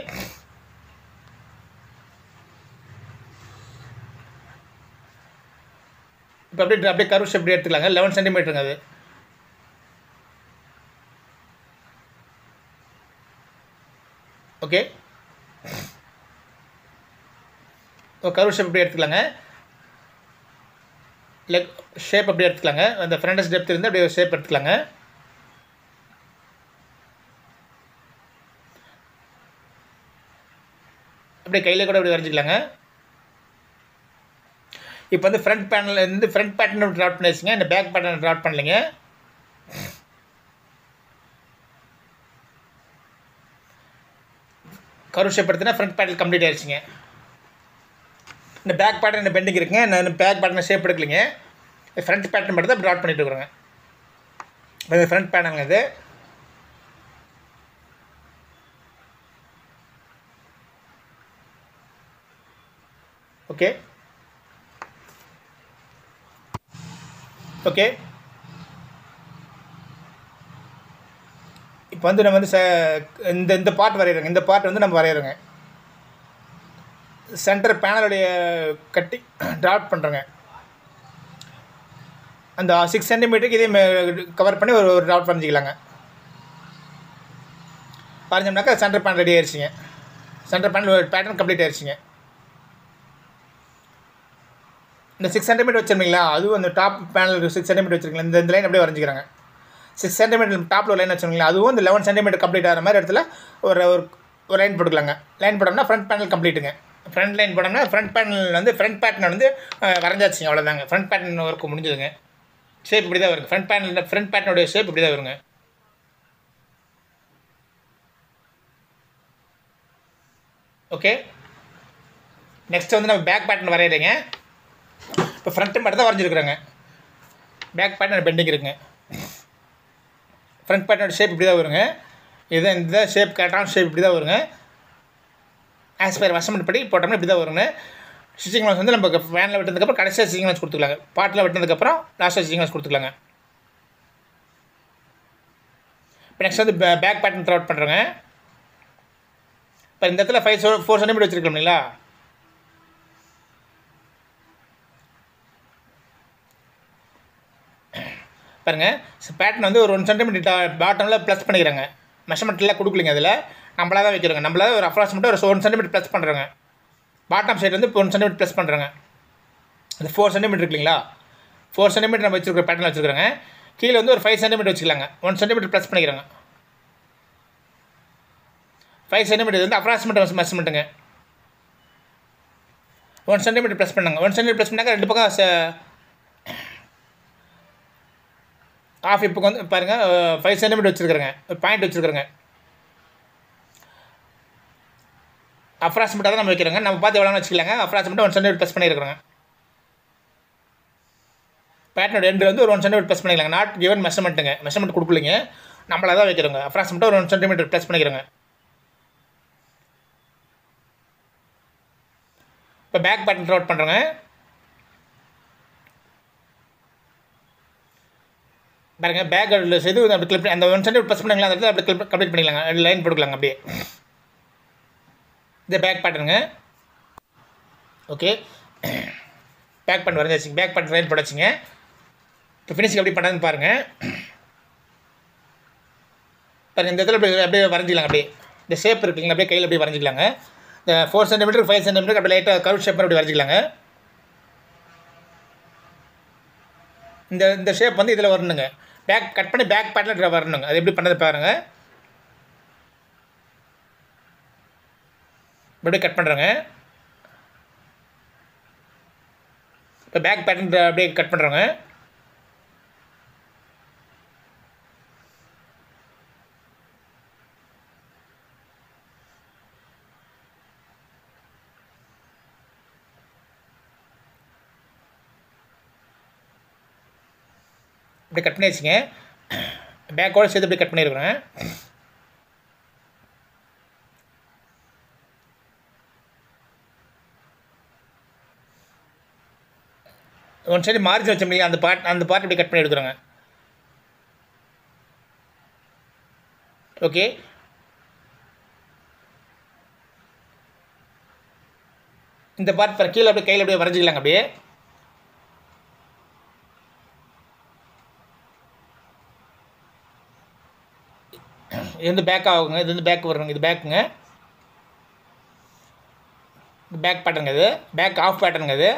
இப்போ அப்படியே அப்படியே கரு ஷேப் எடுத்துக்கலாங்க. லெவன் சென்டிமீட்டருங்க அது. ஓகே ஒரு oh, கரு ஷேப் அப்படியே எடுத்துக்கலாங்க. லெக் ஷேப் அப்படியே எடுத்துக்கலாங்க. அந்த ஃப்ரண்டஸ் டெப்த் இருந்து அப்படியே ஷேப் எடுத்துக்கலாங்க. அப்படியே கையில் கூட அப்படி வரைஞ்சிக்கலாங்க. இப்போ வந்து ஃப்ரண்ட் பேனல் இருந்து ஃப்ரண்ட் பேட்டர்ன் ட்ராட் பண்ணிடுச்சுங்க இந்த பேக் பேட்டர்ன் ட்ராட் பண்ணலைங்க. கரு ஷேப் எடுத்துனா ஃப்ரண்ட் பேட்டர்ன் கம்ப்ளீட் ஆயிடுச்சுங்க. இந்த பேக் பேட்டர்ன் இந்த பெண்டிங் இருக்குங்க. நான் பேக் பேட்டர்னை ஷேப் எடுக்கலைங்க. ஃப்ரண்ட் பேட்டர்ன் மட்டும் தான் ட்ராட் பண்ணிட்டு இருக்கிறேங்க. இது ஃப்ரண்ட் பேட்டர்னுங்க இது. ஓகே ஓகே இப்போ வந்து நம்ம வந்து ச இந்த இந்த பார்ட் வரைகிறோங்க இந்த பார்ட் வந்து நம்ம வரைகிறோங்க சென்டர் பேனலுடைய கட்டி ட்ராட் பண்ணுறோங்க அந்த சிக்ஸ் சென்டிமீட்டருக்கு இதே கவர் பண்ணி ஒரு ஒரு ட்ராட் பண்ணிக்கலாங்க வரைஞ்சோம்னாக்கா சென்டர் பேனல் ரெடி ஆயிடுச்சுங்க சென்டர் பேனல் பேட்டர்ன் கம்ப்ளீட் ஆயிடுச்சுங்க இந்த சிக்ஸ் சென்டிமீட்டர் வச்சிருந்தீங்களா? அதுவும் அந்த டாப் பேனல் சிக்ஸ் சென்டிமீட்டர் வச்சுருக்கீங்களா? இந்த இந்த லைன் அப்படியே வரைஞ்சிக்கிறாங்க. சிக்ஸ் சென்டிமீட்டர் டாப்பில் ஒரு லைன் வச்சிருக்கீங்களா அதுவும் இந்த லெவன் சென்டிமீட்டர் கம்ப்ளீட் ஆகிற மாதிரி இடத்துல ஒரு ஒரு ஒரு லைன் போட்டுக்கலாங்க. லைன் போட்டோம்னா ஃப்ரண்ட் பேனல் கம்ப்ளீட்டுங்க ஃப்ரண்ட் லைன் போட்டோம்னா ஃப்ரண்ட் பேனல் வந்து ஃப்ரண்ட் பேட்டர்ன் வந்து வரைஞ்சாச்சுங்க. அவ்வளோதாங்க ஃப்ரண்ட் பேட்டர்ன் ஒர்க் முடிஞ்சதுங்க. ஷேப் இப்படி தான் வருங்க ஃப்ரண்ட் பேனல் ஃப்ரண்ட் பேட்டர்னுடைய ஷேப் இப்படி தான் வருங்க. ஓகே நெக்ஸ்ட் வந்து நம்ம பேக் பேட்டர்ன் வரையிறேங்க இப்போ ஃப்ரண்ட்டு மட்டும் தான் வரைஞ்சிருக்குறாங்க. பேக் பேட்டர்ன் பெண்டிங் இருக்குங்க. ஃப்ரண்ட் பேட்டர்னோட ஷேப் இப்படி தான் வருங்க. இது இந்த ஷேப் கரெக்டான ஷேப் இப்படி தான் வருங்க. ஆஸ் பர் வசமெண்ட் படி போட்டோம்னா இப்படி தான் வருங்க. ஸ்டிச்சிங் லாஸ் வந்து நம்ம ஃபேனில் வெட்டினதுக்கப்புறம் கடைசியாக ஸ்டிச்சிங் லாஸ் கொடுத்துக்கலாங்க. பாட்டில் வெட்டினதுக்கப்புறம் லாஸ்ட்டாக ஸ்டிச்சிங் லாஸ் கொடுத்துக்கலாங்க. இப்போ நெக்ஸ்ட் வந்து பேக் பேட்டர்ன் த்ரோ பண்ணுறேங்க இப்போ இந்த இடத்துல ஃபைவ் ஃபோர் சென்டிமீட்டர் வச்சுருக்கோம் இல்லைங்களா? பாருங்கள் பேட்டர்ன் வந்து ஒரு ஒன் சென்டிமீட்டர் பாட்டமில் ப்ளஸ் பண்ணிக்கிறாங்க. மெஷர்மெண்ட்லாம் கொடுக்கலிங்க அதில். நம்மளாக தான் வைக்கிறோங்க. நம்மளா ஒரு அப்ராக்சிமேட்டாக ஒரு ஒன் சென்டிமீட்டர் ப்ளஸ் பண்ணுறோங்க பாட்டம் சைடு வந்து இப்போ ஒன் சென்டிமீட்டர் ப்ளஸ் பண்ணுறோங்க அது ஃபோர் சென்டிமீட்டர் இருக்குங்களா இல்லைங்களா ஃபோர் சென்டிமீட்டர் நம்ம வச்சுருக்க பேட்டர்ன் வச்சுருக்காங்க கீழே வந்து ஒரு ஃபைவ் சென்டிமீட்டர் வச்சுக்கலாங்க. ஒன் சென்டிமீட்டர் ப்ளஸ் பண்ணிக்கிறாங்க. ஃபைவ் சென்டிமீட்டர் வந்து அப்ராக்சிமேட் மெஷர்மெண்ட்டுங்க ஒன் சென்டிமீட்டர் ப்ளஸ் பண்ணுங்க. ஒன் சென்டிமீட்டர் ப்ளஸ் பண்ணாங்க ரெண்டு பக்கம் ச- ஆஃப் இப்போ வந்து பாருங்கள் ஃபைவ் சென்டிமீட்டர் வச்சுருக்குறேங்க. ஒரு பாயிண்ட் வச்சுருக்குறேங்க. அப்ராக்சிமேட்டாக தான் நம்ம வைக்கிறோங்க. நம்ம பார்த்து எவ்வளோன்னு வச்சுக்கலாங்க. அப்ராக்சிமேட்டாக ஒன் சென்டிமீட்டர் ப்ளஸ் பண்ணியிருக்கிறோங்க பேட்டர்னோட எண்டு வந்து ஒரு ஒன் சென்டிமீட்டர் ப்ளஸ் பண்ணிக்கலாங்க. நாட் கிவன் மெஷர்மெண்ட்டுங்க மெஷர்மெண்ட் கொடுக்கலிங்க. நம்மளாக தான் வைக்கிறோங்க. அப்ராக்சிமேட்டாக ஒரு ஒன் சென்டிமீட்டர் ப்ளஸ் பண்ணிக்கிறோங்க. இப்போ பேக் பேட்டர்ன் ரோட் பண்ணுறோங்க பாருங்க பேக் இது அப்படி கிளிப் அந்த ஒன் சென்டிமீட்டர் ப்ரெஸ் பண்ணிக்கலாம் அந்த இடத்துல அப்படி கிளிப் கம்ப்ளீட் பண்ணிக்கலாங்க. லைன் போட்டுக்கலாங்க அப்படியே. இந்த பேக் பேட்டர்னுங்க ஓகே பேக் பண்ணி வரைஞ்சாச்சுங்க பேக் பேட்டர் லைன் போடாச்சுங்க இப்போ ஃபினிஷிங் எப்படி பண்ணுறதுன்னு பாருங்கள் பாருங்கள் இந்த இடத்துல அப்படி அப்படியே வரைஞ்சிக்கலாங்க அப்படியே. இந்த ஷேப் இருக்குங்களா அப்படியே கையில் அப்படியே வரைஞ்சிக்கலாங்க. இந்த ஃபோர் சென்டிமீட்டர் ஃபைவ் சென்டிமீட்டர் அப்படியே லைட்டாக கர்வ் ஷேப் அப்படி வரைஞ்சிக்கலாங்க. இந்த இந்த ஷேப் வந்து இதில் வரணுங்க. பேக் கட் பண்ணி பேக் பேட்டில் வரணுங்க. அது எப்படி பண்ணது பாருங்கள் இப்படி கட் பண்ணுறேங்க இப்போ பேக் பேட்டர்ன் அப்படியே கட் பண்ணுறோங்க இப்படி கட் பண்ணி வச்சுங்க. பேக்கோடு சேர்த்து இப்படி கட் பண்ணியிருக்கிறேன் ஒன் சைடு மார்ஜின் வச்ச முடியும் அந்த பார்ட் அந்த பார்ட் இப்படி கட் பண்ணி எடுக்கிறோங்க ஓகே இந்த பார்ட் கீழே அப்படியே கையில் அப்படியே வரைஞ்சிக்கலாங்க அப்படியே. இது வந்து பேக் ஆகுங்க இது வந்து பேக் வருங்க இது பேக்குங்க இது பேக் பேட்டர்னுங்க இது. பேக் ஆஃப் பேட்டர்னுங்க இது.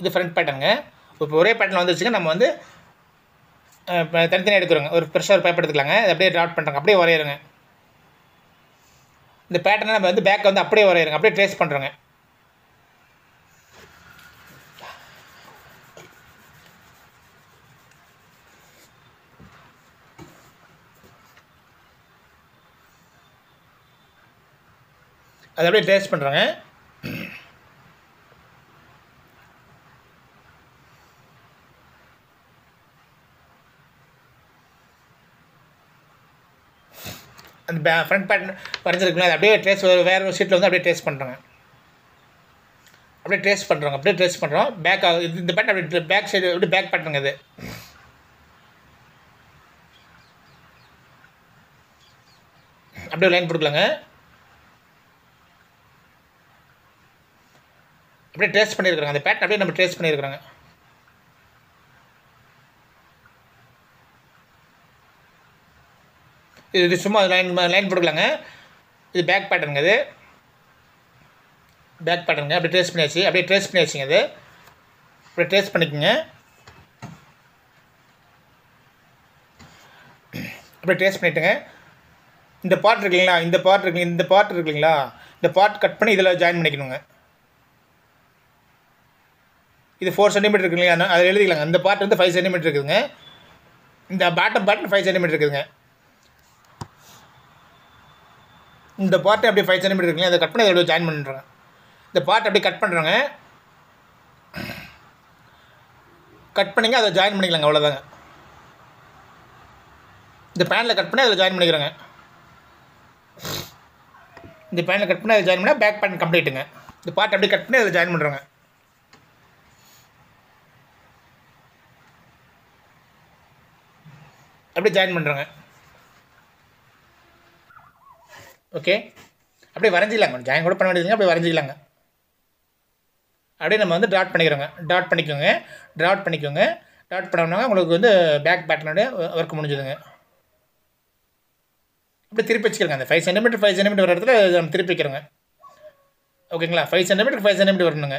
இது ஃப்ரண்ட் பேட்டர்னுங்க இப்போ ஒரே பேட்டர்ன் வந்துருச்சுங்க நம்ம வந்து தனித்தனியாக எடுக்கிறோங்க. ஒரு ப்ரெஷர் பேப்பர் எடுத்துக்கலாங்க. அதை அப்படியே ட்ராட் பண்ணுறாங்க அப்படியே வரையிறோங்க. இந்த பேட்டர்னை நம்ம வந்து பேக்கை வந்து அப்படியே வரையிறோங்க. அப்படியே ட்ரேஸ் பண்ணுறோங்க அதை அப்படியே டேஸ்ட் பண்ணுறாங்க அந்த பே ஃப்ரண்ட் பேட்டர்ன் வரைஞ்சிருக்குங்களா அதை அப்படியே டேஸ்ட் வேறு ஒரு சீட்டில் வந்து அப்படியே டேஸ்ட் பண்ணுறாங்க அப்படியே டேஸ்ட் பண்ணுறோங்க அப்படியே டேஸ்ட் பண்ணுறோம் பேக் இது இந்த பேட்டர் அப்படியே பேக் சைடு அப்படியே பேக் பேட்டருங்க இது. அப்படியே லைன் கொடுக்கலாங்க அப்படியே ட்ரேஸ் பண்ணியிருக்கிறாங்க. அந்த பேட்டர்ன் அப்படியே நம்ம ட்ரேஸ் பண்ணியிருக்கிறாங்க. இது இது சும்மா லைன் லைன் போட்டுக்கலாங்க. இது பேக் பேட்டர்னுங்க இது. பேக் பேட்டர்னுங்க அப்படியே ட்ரேஸ் பண்ணியாச்சு. அப்படியே ட்ரேஸ் பண்ணியாச்சுங்க இது. அப்படியே ட்ரேஸ் பண்ணிக்கோங்க. அப்படியே ட்ரேஸ் பண்ணிட்டுங்க. இந்த பார்ட் இருக்கு இந்த பார்ட் இருக்கு இந்த பார்ட் இருக்கு இந்த பார்ட் கட் பண்ணி இதில் ஜாயின் பண்ணிக்கணுங்க. இது ஃபோர் சென்டிமீட்டர் இருக்கு இல்லையா அதில் எழுதிக்கலாங்க. அந்த பார்ட் வந்து ஃபைவ் சென்டிமீட்டர் இருக்குதுங்க. இந்த பாட்டம் பார்ட் ஃபைவ் சென்டிமீட்டர் இருக்குதுங்க. இந்த பார்ட்டை அப்படியே ஃபைவ் சென்டிமீட்டர் இருக்குங்க அதை கட் பண்ணி அதோட ஜாயின் பண்ணுறேங்க இந்த பார்ட் அப்படியே கட் பண்ணுறேங்க கட் பண்ணிங்க அதை ஜாயின் பண்ணிக்கலாங்க அவ்வளோதாங்க இந்த பேனில் கட் பண்ணி அதில் ஜாயின் பண்ணிக்கிறேங்க. இந்த பேனில் கட் பண்ணி அதை ஜாயின் பண்ணால் பேக் பேன் கம்ப்ளீட்டுங்க இந்த பார்ட் அப்படியே கட் பண்ணி அதில் ஜாயின் பண்ணுறேங்க அப்படியே ஜாயின் பண்ணுறோங்க ஓகே அப்படியே வரைஞ்சிக்கலாங்க. ஜாயின் கூட பண்ண வேண்டியதுங்க அப்படியே வரைஞ்சிக்கலாங்க. அப்படியே நம்ம வந்து டாட் பண்ணிக்கிறோங்க. டாட் பண்ணிக்கோங்க. டாட் பண்ணிக்கோங்க. டாட் பண்ணோம்னா உங்களுக்கு வந்து பேக் பேட்டர்னோட ஒர்க் முடிஞ்சுதுங்க. அப்படியே திருப்பி வச்சுக்கிறோங்க அந்த ஃபைவ் சென்டிமீட்டர் ஃபைவ் சென்டிமீட்டர் வர இடத்துல நம்ம திருப்பி வைக்கிறோங்க. ஓகேங்களா ஃபைவ் சென்டிமீட்டர் ஃபைவ் சென்டிமீட்டர் வரணுங்க.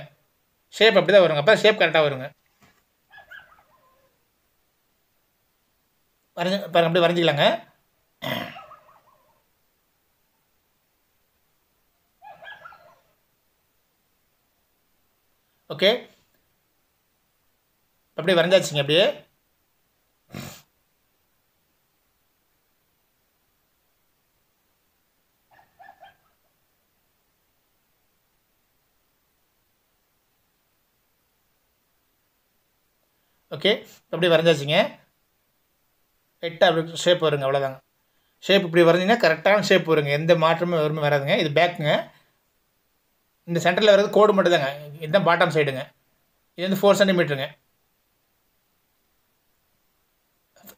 ஷேப் அப்படி தான் வருங்க அப்போ ஷேப் கரெக்டாக வருங்க. வரைஞ்சி பாருங்க அப்படியே வரைஞ்சிக்கலாங்க. ஓகே. அப்படியே வரைஞ்சாச்சுங்க அப்படியே. ஓகே அப்படியே வரைஞ்சாச்சுங்க. எட்டாக அப்படி ஷேப் வருங்க அவ்வளோதாங்க ஷேப் இப்படி வரைஞ்சிங்கன்னா கரெக்டான ஷேப் வருங்க. எந்த மாற்றமும் வருமே வராதுங்க. இது பேக்குங்க இந்த சென்டரில் வர்றது கோடு மட்டும் தாங்க இதுதான் பாட்டம் சைடுங்க இது வந்து ஃபோர் சென்டிமீட்டருங்க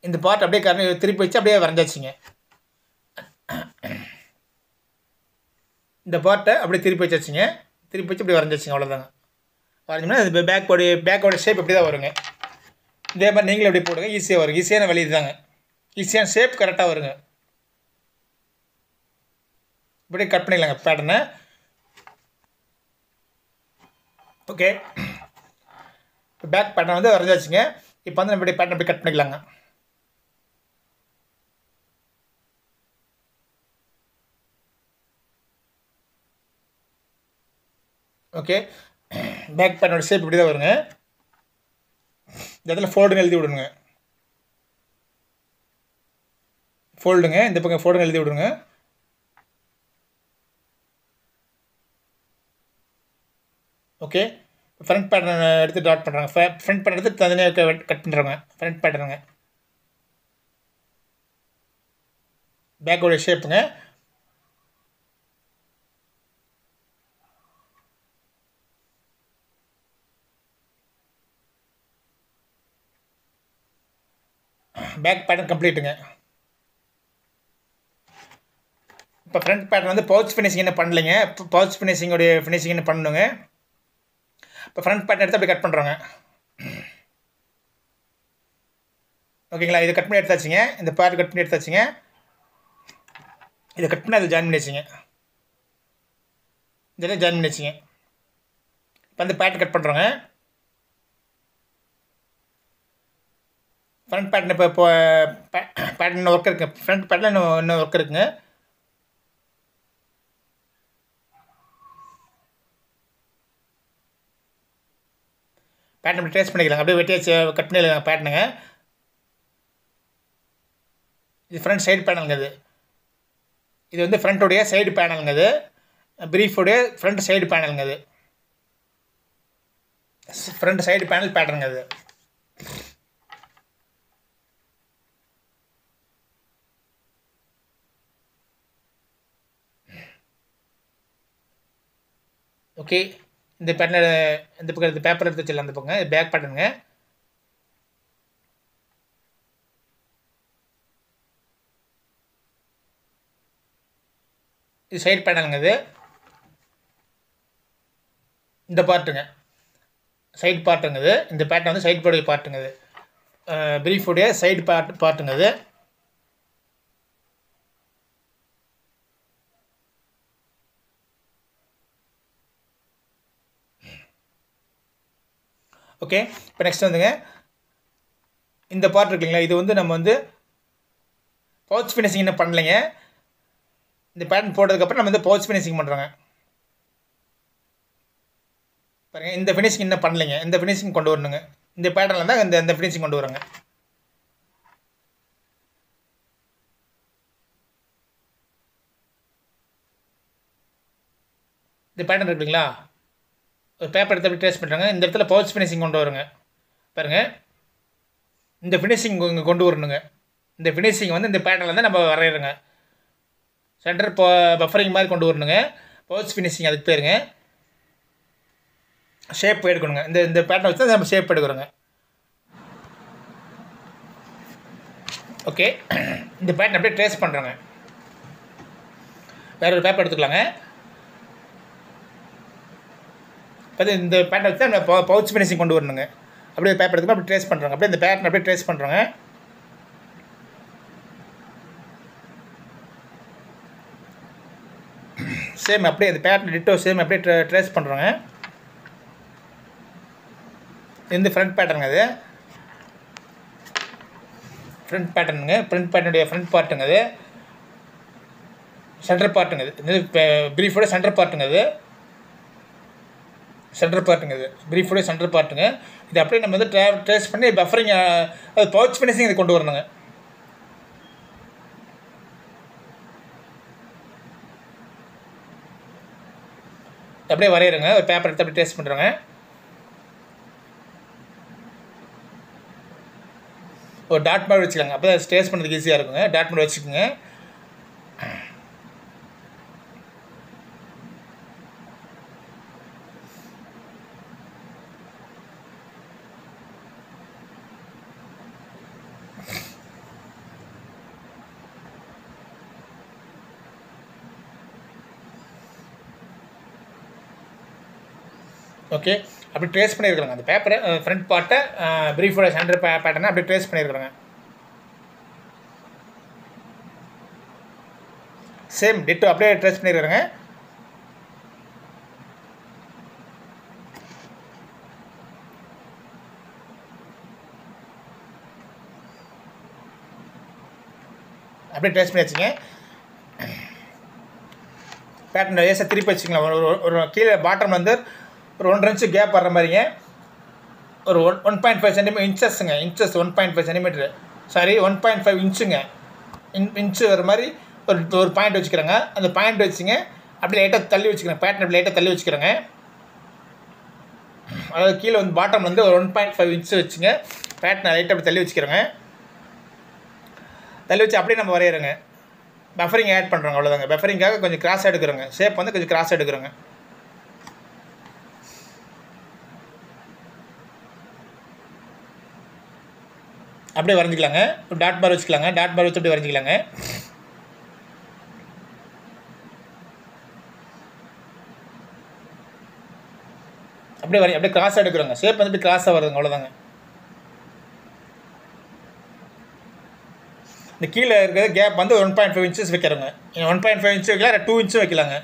இந்த பார்ட் அப்படியே கரணி திருப்பி வச்சு அப்படியே வரைஞ்சாச்சுங்க. இந்த பார்ட்டை அப்படியே திருப்பி வச்சாச்சுங்க. திருப்பி வச்சு அப்படியே வரைஞ்சாச்சுங்க அவ்வளோதாங்க வரைஞ்சோம்னா அது பேக்கோடைய பேக்கோட ஷேப் இப்படி தான் வருங்க. இதே மாதிரி நீங்களும் எப்படி போடுங்க. ஈஸியாக வரும் ஈஸியான வழி இதுதாங்க. ஈஸியான ஷேப் கரெக்டாக வருங்க. இப்படியே கட் பண்ணிக்கலாங்க பேட்டர்னை ஓகே பேக் பேட்டர்ன் வந்து வரைஞ்சாச்சுங்க. இப்போ வந்து நம்ம இப்படி பேட்டர்ன் கட் பண்ணிக்கலாங்க. ஓகே பேக் பேட்டனோட ஷேப் இப்படி தான் வருங்க. இந்த இடத்துல ஃபோல்டுன்னு எழுதி விடுங்க ஃபோல்டுங்க இந்த பக்கம் ஃபோல்டுங்க எழுதி விடுங்க. ஓகே ஃப்ரண்ட் பேட்டர்ன் எடுத்து டாட் பண்ணுறாங்க ஃப்ரண்ட் பேட்டர்ன் எடுத்து தனியாக கட் பண்ணுறாங்க ஃப்ரண்ட் பேட்டர்னுங்க பேக்கோட ஷேப்புங்க பேக் பேட்டர்ன் கம்ப்ளீட்டுங்க இப்போ ஃப்ரண்ட் பேட்டர்ன் வந்து பவுச் ஃபினிஷிங் என்ன பண்ணலைங்க? இப்போ பவுச் ஃபினிஷிங்குடைய ஃபினிஷிங் என்ன பண்ணணுங்க? இப்போ ஃப்ரண்ட் பேட்டர்ன் எடுத்து அப்படி கட் பண்ணுறோங்க ஓகேங்களா? இது கட் பண்ணி எடுத்தாச்சுங்க. இந்த பார்ட் கட் பண்ணி எடுத்தாச்சுங்க. இதை கட் பண்ணி அதில் ஜாயின் பண்ணி வச்சுங்க இதில் ஜாயின் பண்ணி வச்சுங்க இப்போ வந்து பேட் கட் பண்ணுறோங்க ஃப்ரண்ட் பேட்டர்ன் இப்போ இப்போ பேட்டர்ன் இன்னும் ஒர்க் இருக்குது ஃப்ரண்ட் பேட்டர்ன் இன்னும் இன்னும் ஒர்க் இருக்குங்க. பேட்டர்ன் ட்ரேஸ் பண்ணிக்கலாம். அப்படியே வெட்டியாச்சு கட் பண்ணிடலாம் பேட்டனுங்க இது ஃப்ரண்ட் சைடு பேனலுங்க இது. இது வந்து ஃப்ரண்ட்டுடைய சைடு பேனலுங்க அது ப்ரீஃபுடைய ஃப்ரண்ட் சைடு பேனலுங்க அது ஃப்ரண்ட் சைடு பேனல் பேட்டர்னுங்க அது ஓகே இந்த பேட்டர்ன் இந்த பக்கம் இந்த பேப்பர் எடுத்து வச்சிடலாம் அந்த பக்கம். பேக் பண்ணுங்க இது சைடு பேனலுங்க இது. இந்த பார்ட்டுங்க சைடு பார்ட்டுங்க இது. இந்த பேட்டர்ன் வந்து சைட் போர்டு பார்ட்டுங்க இது. ப்ரீஃபுடைய சைடு பார்ட் பார்ட்டுங்க ஓகே இப்போ நெக்ஸ்ட் வந்துங்க. இந்த பார்ட் இருக்கு இல்லைங்களா இது வந்து நம்ம வந்து பவுச் ஃபினிஷிங் இன்னும் பண்ணலைங்க. இந்த பேட்டர்ன் போட்டதுக்கப்புறம் நம்ம வந்து பவுச் ஃபினிஷிங் பண்ணுறோங்க பாருங்கள் இந்த ஃபினிஷிங் இன்னும் பண்ணலைங்க. இந்த ஃபினிஷிங் கொண்டு வரணுங்க. இந்த பேட்டர்னில் தான் இந்த இந்த ஃபினிஷிங் கொண்டு வரோங்க இந்த பேட்டர்ன் இருக்குங்களா ஒரு பேப்பர் எடுத்து அப்படி ட்ரேஸ் பண்ணுறாங்க இந்த இடத்துல பவுச் ஃபினிஷிங் கொண்டு வருங்க. பாருங்கள் இந்த ஃபினிஷிங் இங்கே கொண்டு வரணுங்க. இந்த ஃபினிஷிங் வந்து இந்த பேட்டர்னில் தான் நம்ம வரைகிறோங்க சென்டர் இப்போ பஃபரிங் மாதிரி கொண்டு வரணுங்க. பவுச் ஃபினிஷிங் அதுக்கு பேருங்க. ஷேப் எடுக்கணுங்க. இந்த இந்த பேட்டர்ன் வச்சு தான் நம்ம ஷேப் எடுக்கிறோங்க. ஓகே இந்த பேட்டர்ன் அப்படியே ட்ரேஸ் பண்ணுறோங்க வேற ஒரு பேப்பர் எடுத்துக்கலாங்க. அது இந்த பேட்டர் வச்சு தான் பவுச் ஃபினிஷிங் கொண்டு வரணுங்க. அப்படியே பேப்பர் எடுத்துக்கணும் அப்படி ட்ரேஸ் பண்ணுறாங்க அப்படியே இந்த பேட்டர்ன் அப்படியே ட்ரேஸ் பண்ணுறோங்க சேம் அப்படியே இந்த பேட்டர்ன் டிட்டோ சேம் அப்படியே ட்ரே ட்ரேஸ் பண்ணுறோங்க இந்த ஃப்ரண்ட் பேட்டர்னுங்க அது. ஃப்ரண்ட் பேட்டர்னுங்க ஃப்ரண்ட் பேட்டனுடைய ஃப்ரண்ட் பார்ட்டுங்க அது. சென்டர் பார்ட்டுங்க அது. இது ப்ரீஃபோட சென்டர் பார்ட்டுங்க அது. சென்டர் பார்ட்டுங்க இது. ப்ரீஃபோட சென்டர் பார்ட்டுங்க இது அப்படியே நம்ம வந்து ட்ரே ட்ரேஸ் பண்ணி பஃபரிங் அது பவுச் ஃபினிஷிங் இது கொண்டு வரணுங்க. அப்படியே வரையிறங்க. ஒரு பேப்பர் எடுத்து அப்படியே டேஸ்ட் பண்ணுறோங்க ஒரு டாட் மாதிரி வச்சுக்கோங்க. அப்போ தான் டேஸ்ட் பண்ணுறதுக்கு ஈஸியாக இருக்குங்க. டாட் மாதிரி வச்சுக்கோங்க. ஓகே. அப்படி ட்ரேஸ் பண்ணியிருக்கிறோங்க. அந்த பேப்பரை ஃப்ரண்ட் பார்ட்டை ப்ரீஃபோட சென்டர் பே பேட்டர்னை அப்படி ட்ரேஸ் பண்ணியிருக்கிறாங்க. சேம் டிட்டோ அப்படியே ட்ரேஸ் பண்ணியிருக்கிறாங்க. அப்படியே ட்ரேஸ் பண்ணி வச்சுங்க பேட்டர்ன் ஏசா திருப்பி வச்சுக்கலாம் ஒரு ஒரு- ஒரு கீழே பாட்டம் வந்து ஒரு ஒன்றரை இன்ச்சு கேப் வர்ற மாதிரிங்க. ஒரு one one point five centimetre இன்ச்சஸ்ங்க inches one point five centimetre sorry one point five இன்ச்சுங்க in inch வர மாதிரி ஒரு ஒரு பாயிண்ட் வச்சுக்கிறேங்க. அந்த பாயிண்ட் வச்சுங்க அப்படி லைட்டாக தள்ளி வச்சுக்கிறேன். பேட்டர்ன் அப்படி லைட்டாக தள்ளி வச்சுக்கிறேங்க. அதாவது கீழே வந்து பாட்டம் வந்து ஒரு ஒன் பாயிண்ட் ஃபைவ் இன்ச்சு வச்சுங்க. பேட்டர்னை லைட்டாக அப்படி தள்ளி வச்சுக்கிறேங்க. தள்ளி வச்சு அப்படியே நம்ம வரைகிறோங்க பஃபரிங் ஆட் பண்ணுறோங்க அவ்வளோதாங்க பஃபரிங்காக கொஞ்சம் கிராஸ் எடுக்கிறோங்க. ஷேப் வந்து கொஞ்சம் கிராஸ் எடுக்கிறோங்க. அப்படியே வரைஞ்சிக்கலாங்க. ஒரு டாட் பார் வச்சுக்கலாங்க. டாட் பார் வச்சு அப்படியே வரைஞ்சிக்கலாங்க. அப்படியே வரை அப்படியே கிராஸாக எடுக்கிறோங்க. ஷேப் வந்து இப்படி கிராஸாக வருதுங்க. அவ்வளோதாங்க இந்த கீழே இருக்கிற கேப் வந்து ஒன் பாயிண்ட் ஃபைவ் இன்ச்சஸ் வைக்கிறோங்க. ஒன் பாயிண்ட் ஃபைவ் இன்ச்சு வைக்கலாம் டூ இன்ச்சும் வைக்கலாங்க.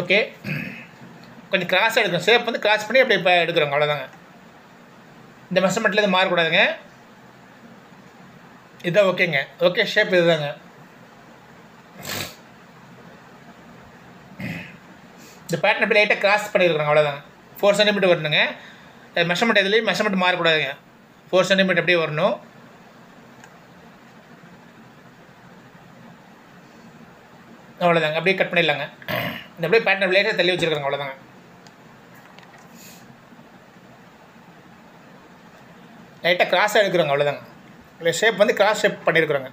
ஓகே கொஞ்சம் கிராஸ் எடுக்கணும். ஷேப் வந்து கிராஸ் பண்ணி அப்படியே இப்போ எடுக்கிறோங்க. அவ்வளோதாங்க இந்த மெஷர்மெண்ட்டில் இது மாறக்கூடாதுங்க. இதுதான் ஓகேங்க ஓகே ஷேப் இதுதாங்க. இந்த பேட்டர்ன் அப்படி லைட்டாக கிராஸ் பண்ணியிருக்கிறாங்க அவ்வளோதாங்க ஃபோர் சென்டிமீட்டர் வரணுங்க. மெஷர்மெண்ட் எதுலேயும் மெஷர்மெண்ட் மாறக்கூடாதுங்க. ஃபோர் சென்டிமீட்டர் அப்படியே வரணும். அவ்வளோதாங்க அப்படியே கட் பண்ணிடலாங்க. இந்த அப்படியே பேட்டர்ன் லைட்டாக தள்ளி வச்சுருக்காங்க அவ்வளோதாங்க லைட்டாக கிராஸாக எடுக்கிறாங்க அவ்வளோதாங்க இல்லை ஷேப் வந்து கிராஸ் ஷேப் பண்ணியிருக்கிறாங்க.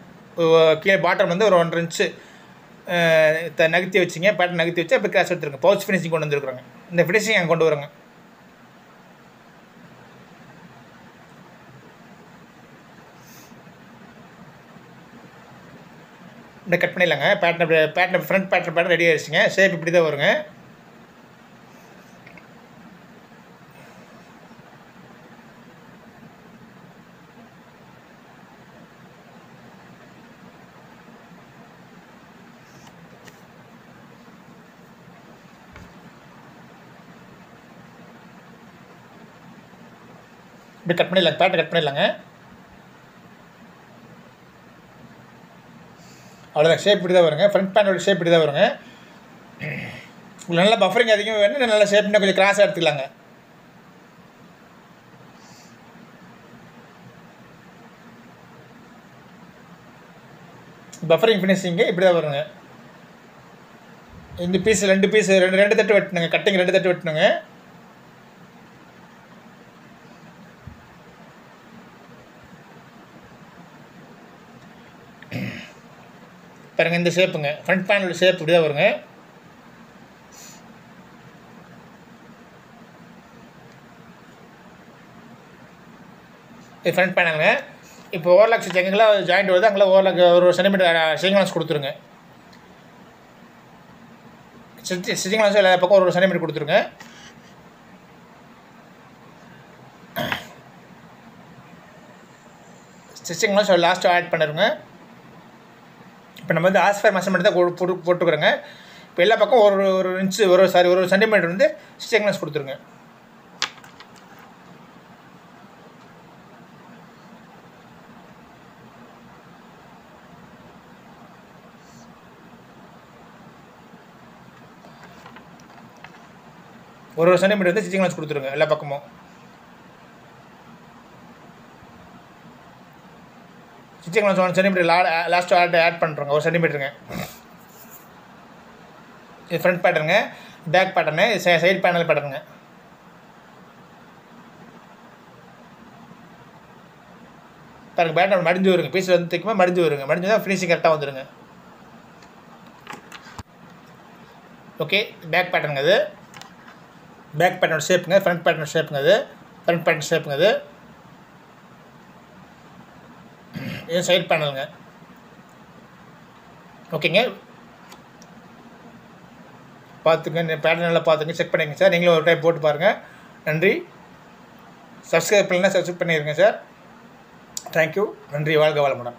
கீழே பாட்டம் வந்து ஒரு ஒன்றரை இன்ச்சு த நகர்த்தி வச்சுங்க பேட்டர் நகர்த்தி வச்சு அப்போ கிராஸ் எடுத்துருங்க. பவுச் ஃபினிஷிங் கொண்டு வந்துருக்குறாங்க. இந்த ஃபினிஷிங் அங்கே கொண்டு வருங்க. இப்படி கட் பண்ணிடலாங்க. Pattern pattern front pattern pattern ready ஆயிடுச்சுங்க ஷேப் இப்படி தான் வருங்க. இப்படி கட் பண்ணிடலாங்க பேட்டை கட் பண்ணிடலாங்க. அவ்வளோதான் ஷேப் இப்படி தான் வருங்க. ஃப்ரண்ட் பேண்டோட ஷேப் இப்படி தான் வருங்க. உங்களுக்கு நல்லா பஃபரிங் அதிகமாக வேணும் நல்ல ஷேப் இன்னும் கொஞ்சம் கிராஸாக எடுத்துக்கலாங்க. பஃபரிங் ஃபினிஷிங்கு இப்படி தான் வருங்க. இந்த பீஸ் ரெண்டு பீஸ் ரெண்டு ரெண்டு தட்டு வெட்டணுங்க. கட்டிங் ரெண்டு தட்டு வெட்டணுங்க. பாருங்க இந்த ஷேப்புங்க ஃப்ரண்ட் பேனல் ஷேப் இப்படி தான் வருங்க. இது ஃப்ரண்ட் பேனலுங்க இப்போ ஓவர்லாக் ஸ்டிச் எங்கெல்லாம் ஜாயிண்ட் வருது அங்கெல்லாம் ஓவர்லாக் ஒரு சென்டிமீட்டர் ஸ்டிச்சிங் கொடுத்துருங்க. ஸ்டிச்சிங் லான்ஸ் எல்லா பக்கம் ஒரு சென்டிமீட்டர் கொடுத்துருங்க. ஸ்டிச்சிங் லான்ஸ் லாஸ்ட்டு ஆட் பண்ணிருங்க. இப்போ நம்ம வந்து ஆஸ்ஃபேர் மெஷர்மெண்ட் தான் போட்டு போட்டுக்கிறோங்க. இப்போ எல்லா பக்கம் ஒரு ஒரு இன்ச்சு ஒரு சாரி ஒரு சென்டிமீட்டர் வந்து ஸ்டிக்னஸ் கொடுத்துருங்க. ஒரு ஒரு சென்டிமீட்டர் வந்து ஸ்டிச்சிங் லான்ஸ் கொடுத்துருங்க எல்லா பக்கமும். ஸ்டிச்சிங் ஒன் சென்டிமீட்டர் லா லாஸ்ட்டு ஆட் ஆட் பண்ணுறோங்க ஒரு சென்டிமீட்டருங்க இது ஃப்ரண்ட் பேட்டர்னுங்க பேக் பேட்டர்னு சைடு பேனல் பேட்டர்னுங்க பாருங்க பேட்டர் மடிஞ்சு வருங்க. பீஸ் வந்து தைக்குமா மடிஞ்சு வருங்க. மடிஞ்சு தான் ஃபினிஷிங் கரெக்டாக வந்துடுங்க ஓகே பேக் பேட்டர்னுங்க அது பேக் பேட்டர்ன் ஷேப்புங்க ஃப்ரண்ட் பேட்டர்ன் ஷேப்புங்க அது ஃப்ரண்ட் பேட்டர்ன் ஷேப்புங்க அது இது சைட் பேனலுங்க ஓகேங்க பார்த்துங்க இந்த பேட்டர்ன் நல்லா பார்த்துங்க செக் பண்ணிங்க சார். நீங்களும் ஒரு டைம் போட்டு பாருங்கள் நன்றி. சப்ஸ்கிரைப் பண்ணலாம் சப்ஸ்கிரைப் பண்ணிடுங்க சார். தேங்க்யூ நன்றி. வாழ்க வளமுடன்.